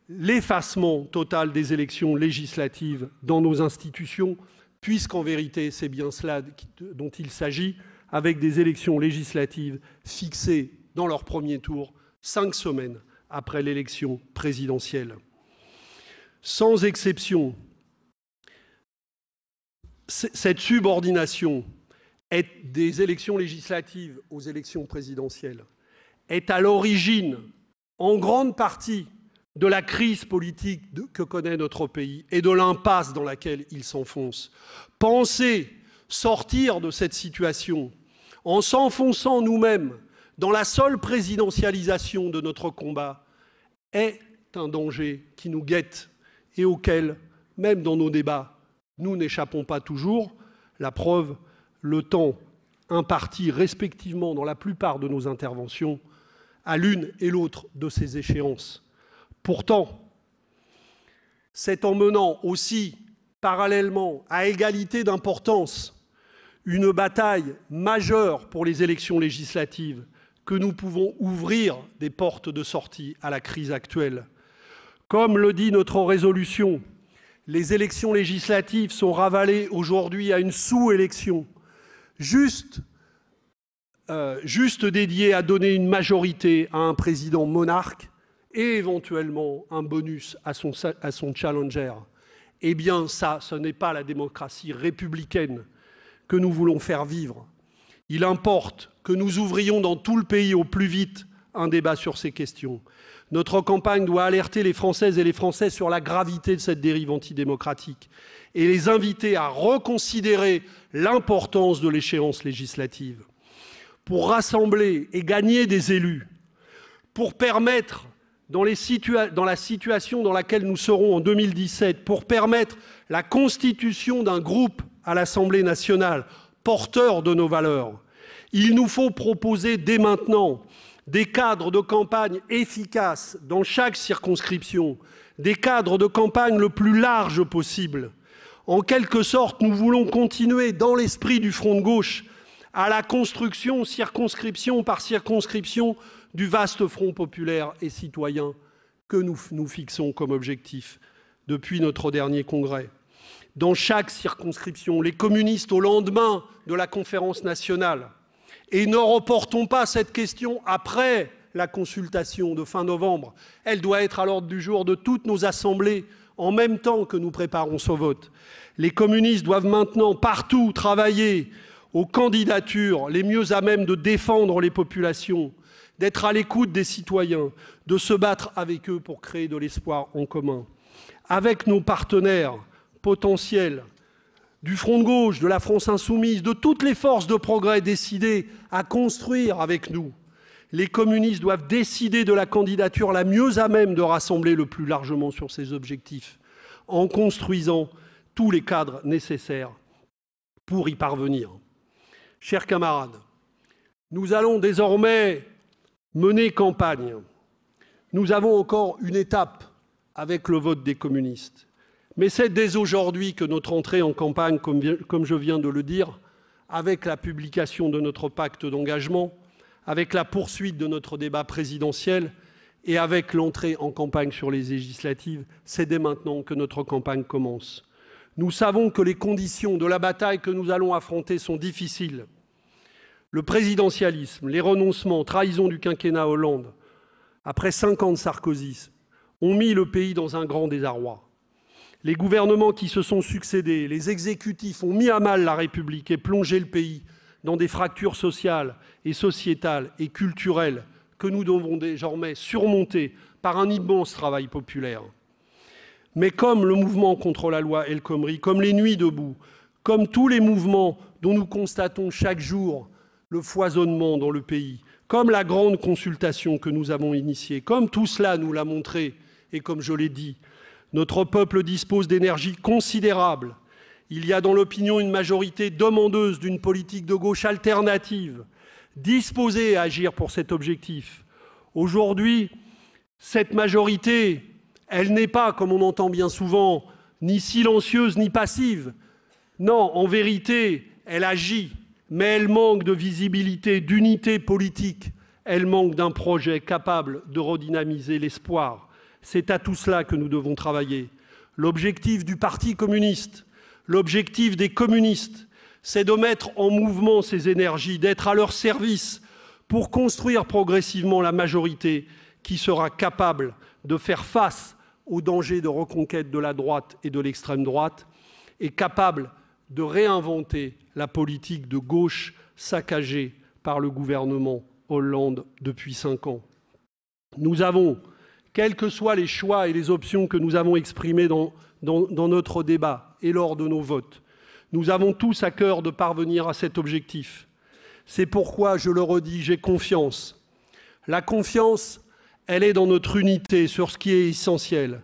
S2: l'effacement total des élections législatives dans nos institutions, puisqu'en vérité, c'est bien cela dont il s'agit, avec des élections législatives fixées dans leur premier tour, cinq semaines après l'élection présidentielle. Sans exception, cette subordination des élections législatives aux élections présidentielles est à l'origine, en grande partie, de la crise politique que connaît notre pays et de l'impasse dans laquelle il s'enfonce. Penser sortir de cette situation en s'enfonçant nous-mêmes dans la seule présidentialisation de notre combat est un danger qui nous guette et auquel, même dans nos débats, nous n'échappons pas toujours. La preuve, le temps imparti respectivement dans la plupart de nos interventions à l'une et l'autre de ces échéances. Pourtant, c'est en menant aussi parallèlement, à égalité d'importance, une bataille majeure pour les élections législatives que nous pouvons ouvrir des portes de sortie à la crise actuelle. Comme le dit notre résolution, les élections législatives sont ravalées aujourd'hui à une sous-élection juste, euh, juste dédié à donner une majorité à un président monarque et éventuellement un bonus à son challenger. Eh bien ça, ce n'est pas la démocratie républicaine que nous voulons faire vivre. Il importe que nous ouvrions dans tout le pays au plus vite un débat sur ces questions. Notre campagne doit alerter les Françaises et les Français sur la gravité de cette dérive antidémocratique et les inviter à reconsidérer l'importance de l'échéance législative pour rassembler et gagner des élus, pour permettre, dans, la situation dans laquelle nous serons en 2017, pour permettre la constitution d'un groupe à l'Assemblée nationale porteur de nos valeurs. Il nous faut proposer dès maintenant des cadres de campagne efficaces dans chaque circonscription, des cadres de campagne le plus large possible. En quelque sorte, nous voulons continuer, dans l'esprit du Front de gauche, à la construction, circonscription par circonscription, du vaste front populaire et citoyen que nous nous fixons comme objectif depuis notre dernier congrès. Dans chaque circonscription, les communistes, au lendemain de la conférence nationale, et ne reportons pas cette question après la consultation de fin novembre. Elle doit être à l'ordre du jour de toutes nos assemblées en même temps que nous préparons ce vote. Les communistes doivent maintenant partout travailler aux candidatures les mieux à même de défendre les populations, d'être à l'écoute des citoyens, de se battre avec eux pour créer de l'espoir en commun. Avec nos partenaires potentiels du Front de gauche, de la France insoumise, de toutes les forces de progrès décidées à construire avec nous, les communistes doivent décider de la candidature la mieux à même de rassembler le plus largement sur ces objectifs, en construisant tous les cadres nécessaires pour y parvenir. Chers camarades, nous allons désormais mener campagne. Nous avons encore une étape avec le vote des communistes. Mais c'est dès aujourd'hui que notre entrée en campagne, comme, je viens de le dire, avec la publication de notre pacte d'engagement, avec la poursuite de notre débat présidentiel et avec l'entrée en campagne sur les législatives, c'est dès maintenant que notre campagne commence. Nous savons que les conditions de la bataille que nous allons affronter sont difficiles. Le présidentialisme, les renoncements, trahison du quinquennat Hollande, après cinq ans de Sarkozy, ont mis le pays dans un grand désarroi. Les gouvernements qui se sont succédés, les exécutifs ont mis à mal la République et plongé le pays dans des fractures sociales et sociétales et culturelles que nous devons désormais surmonter par un immense travail populaire. Mais comme le mouvement contre la loi El Khomri, comme les Nuits debout, comme tous les mouvements dont nous constatons chaque jour le foisonnement dans le pays, comme la grande consultation que nous avons initiée, comme tout cela nous l'a montré, et comme je l'ai dit, notre peuple dispose d'énergie considérable. Il y a dans l'opinion une majorité demandeuse d'une politique de gauche alternative, disposée à agir pour cet objectif. Aujourd'hui, cette majorité, elle n'est pas, comme on entend bien souvent, ni silencieuse ni passive. Non, en vérité, elle agit mais elle manque de visibilité, d'unité politique. Elle manque d'un projet capable de redynamiser l'espoir. C'est à tout cela que nous devons travailler. L'objectif du Parti communiste, l'objectif des communistes, c'est de mettre en mouvement ces énergies, d'être à leur service pour construire progressivement la majorité qui sera capable de faire face aux dangers de reconquête de la droite et de l'extrême droite et capable de réinventer la politique de gauche saccagée par le gouvernement Hollande depuis cinq ans. Nous avons, quels que soient les choix et les options que nous avons exprimés dans, notre débat et lors de nos votes, nous avons tous à cœur de parvenir à cet objectif. C'est pourquoi, je le redis, j'ai confiance. La confiance, elle est dans notre unité sur ce qui est essentiel.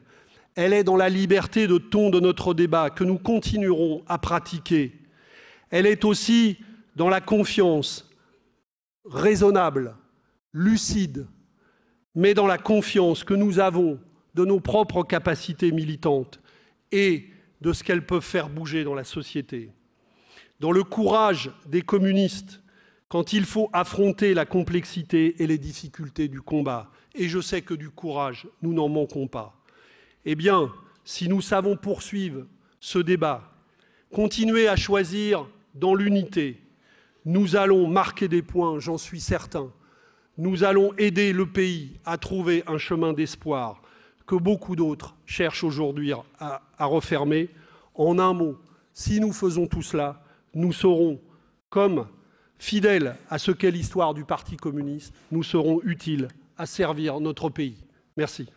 S2: Elle est dans la liberté de ton de notre débat que nous continuerons à pratiquer. Elle est aussi dans la confiance raisonnable, lucide, mais dans la confiance que nous avons de nos propres capacités militantes et de ce qu'elles peuvent faire bouger dans la société. Dans le courage des communistes, quand il faut affronter la complexité et les difficultés du combat, et je sais que du courage, nous n'en manquons pas. Eh bien, si nous savons poursuivre ce débat, continuer à choisir dans l'unité, nous allons marquer des points, j'en suis certain. Nous allons aider le pays à trouver un chemin d'espoir que beaucoup d'autres cherchent aujourd'hui à, refermer. En un mot, si nous faisons tout cela, nous serons, comme fidèles à ce qu'est l'histoire du Parti communiste, nous serons utiles à servir notre pays. Merci.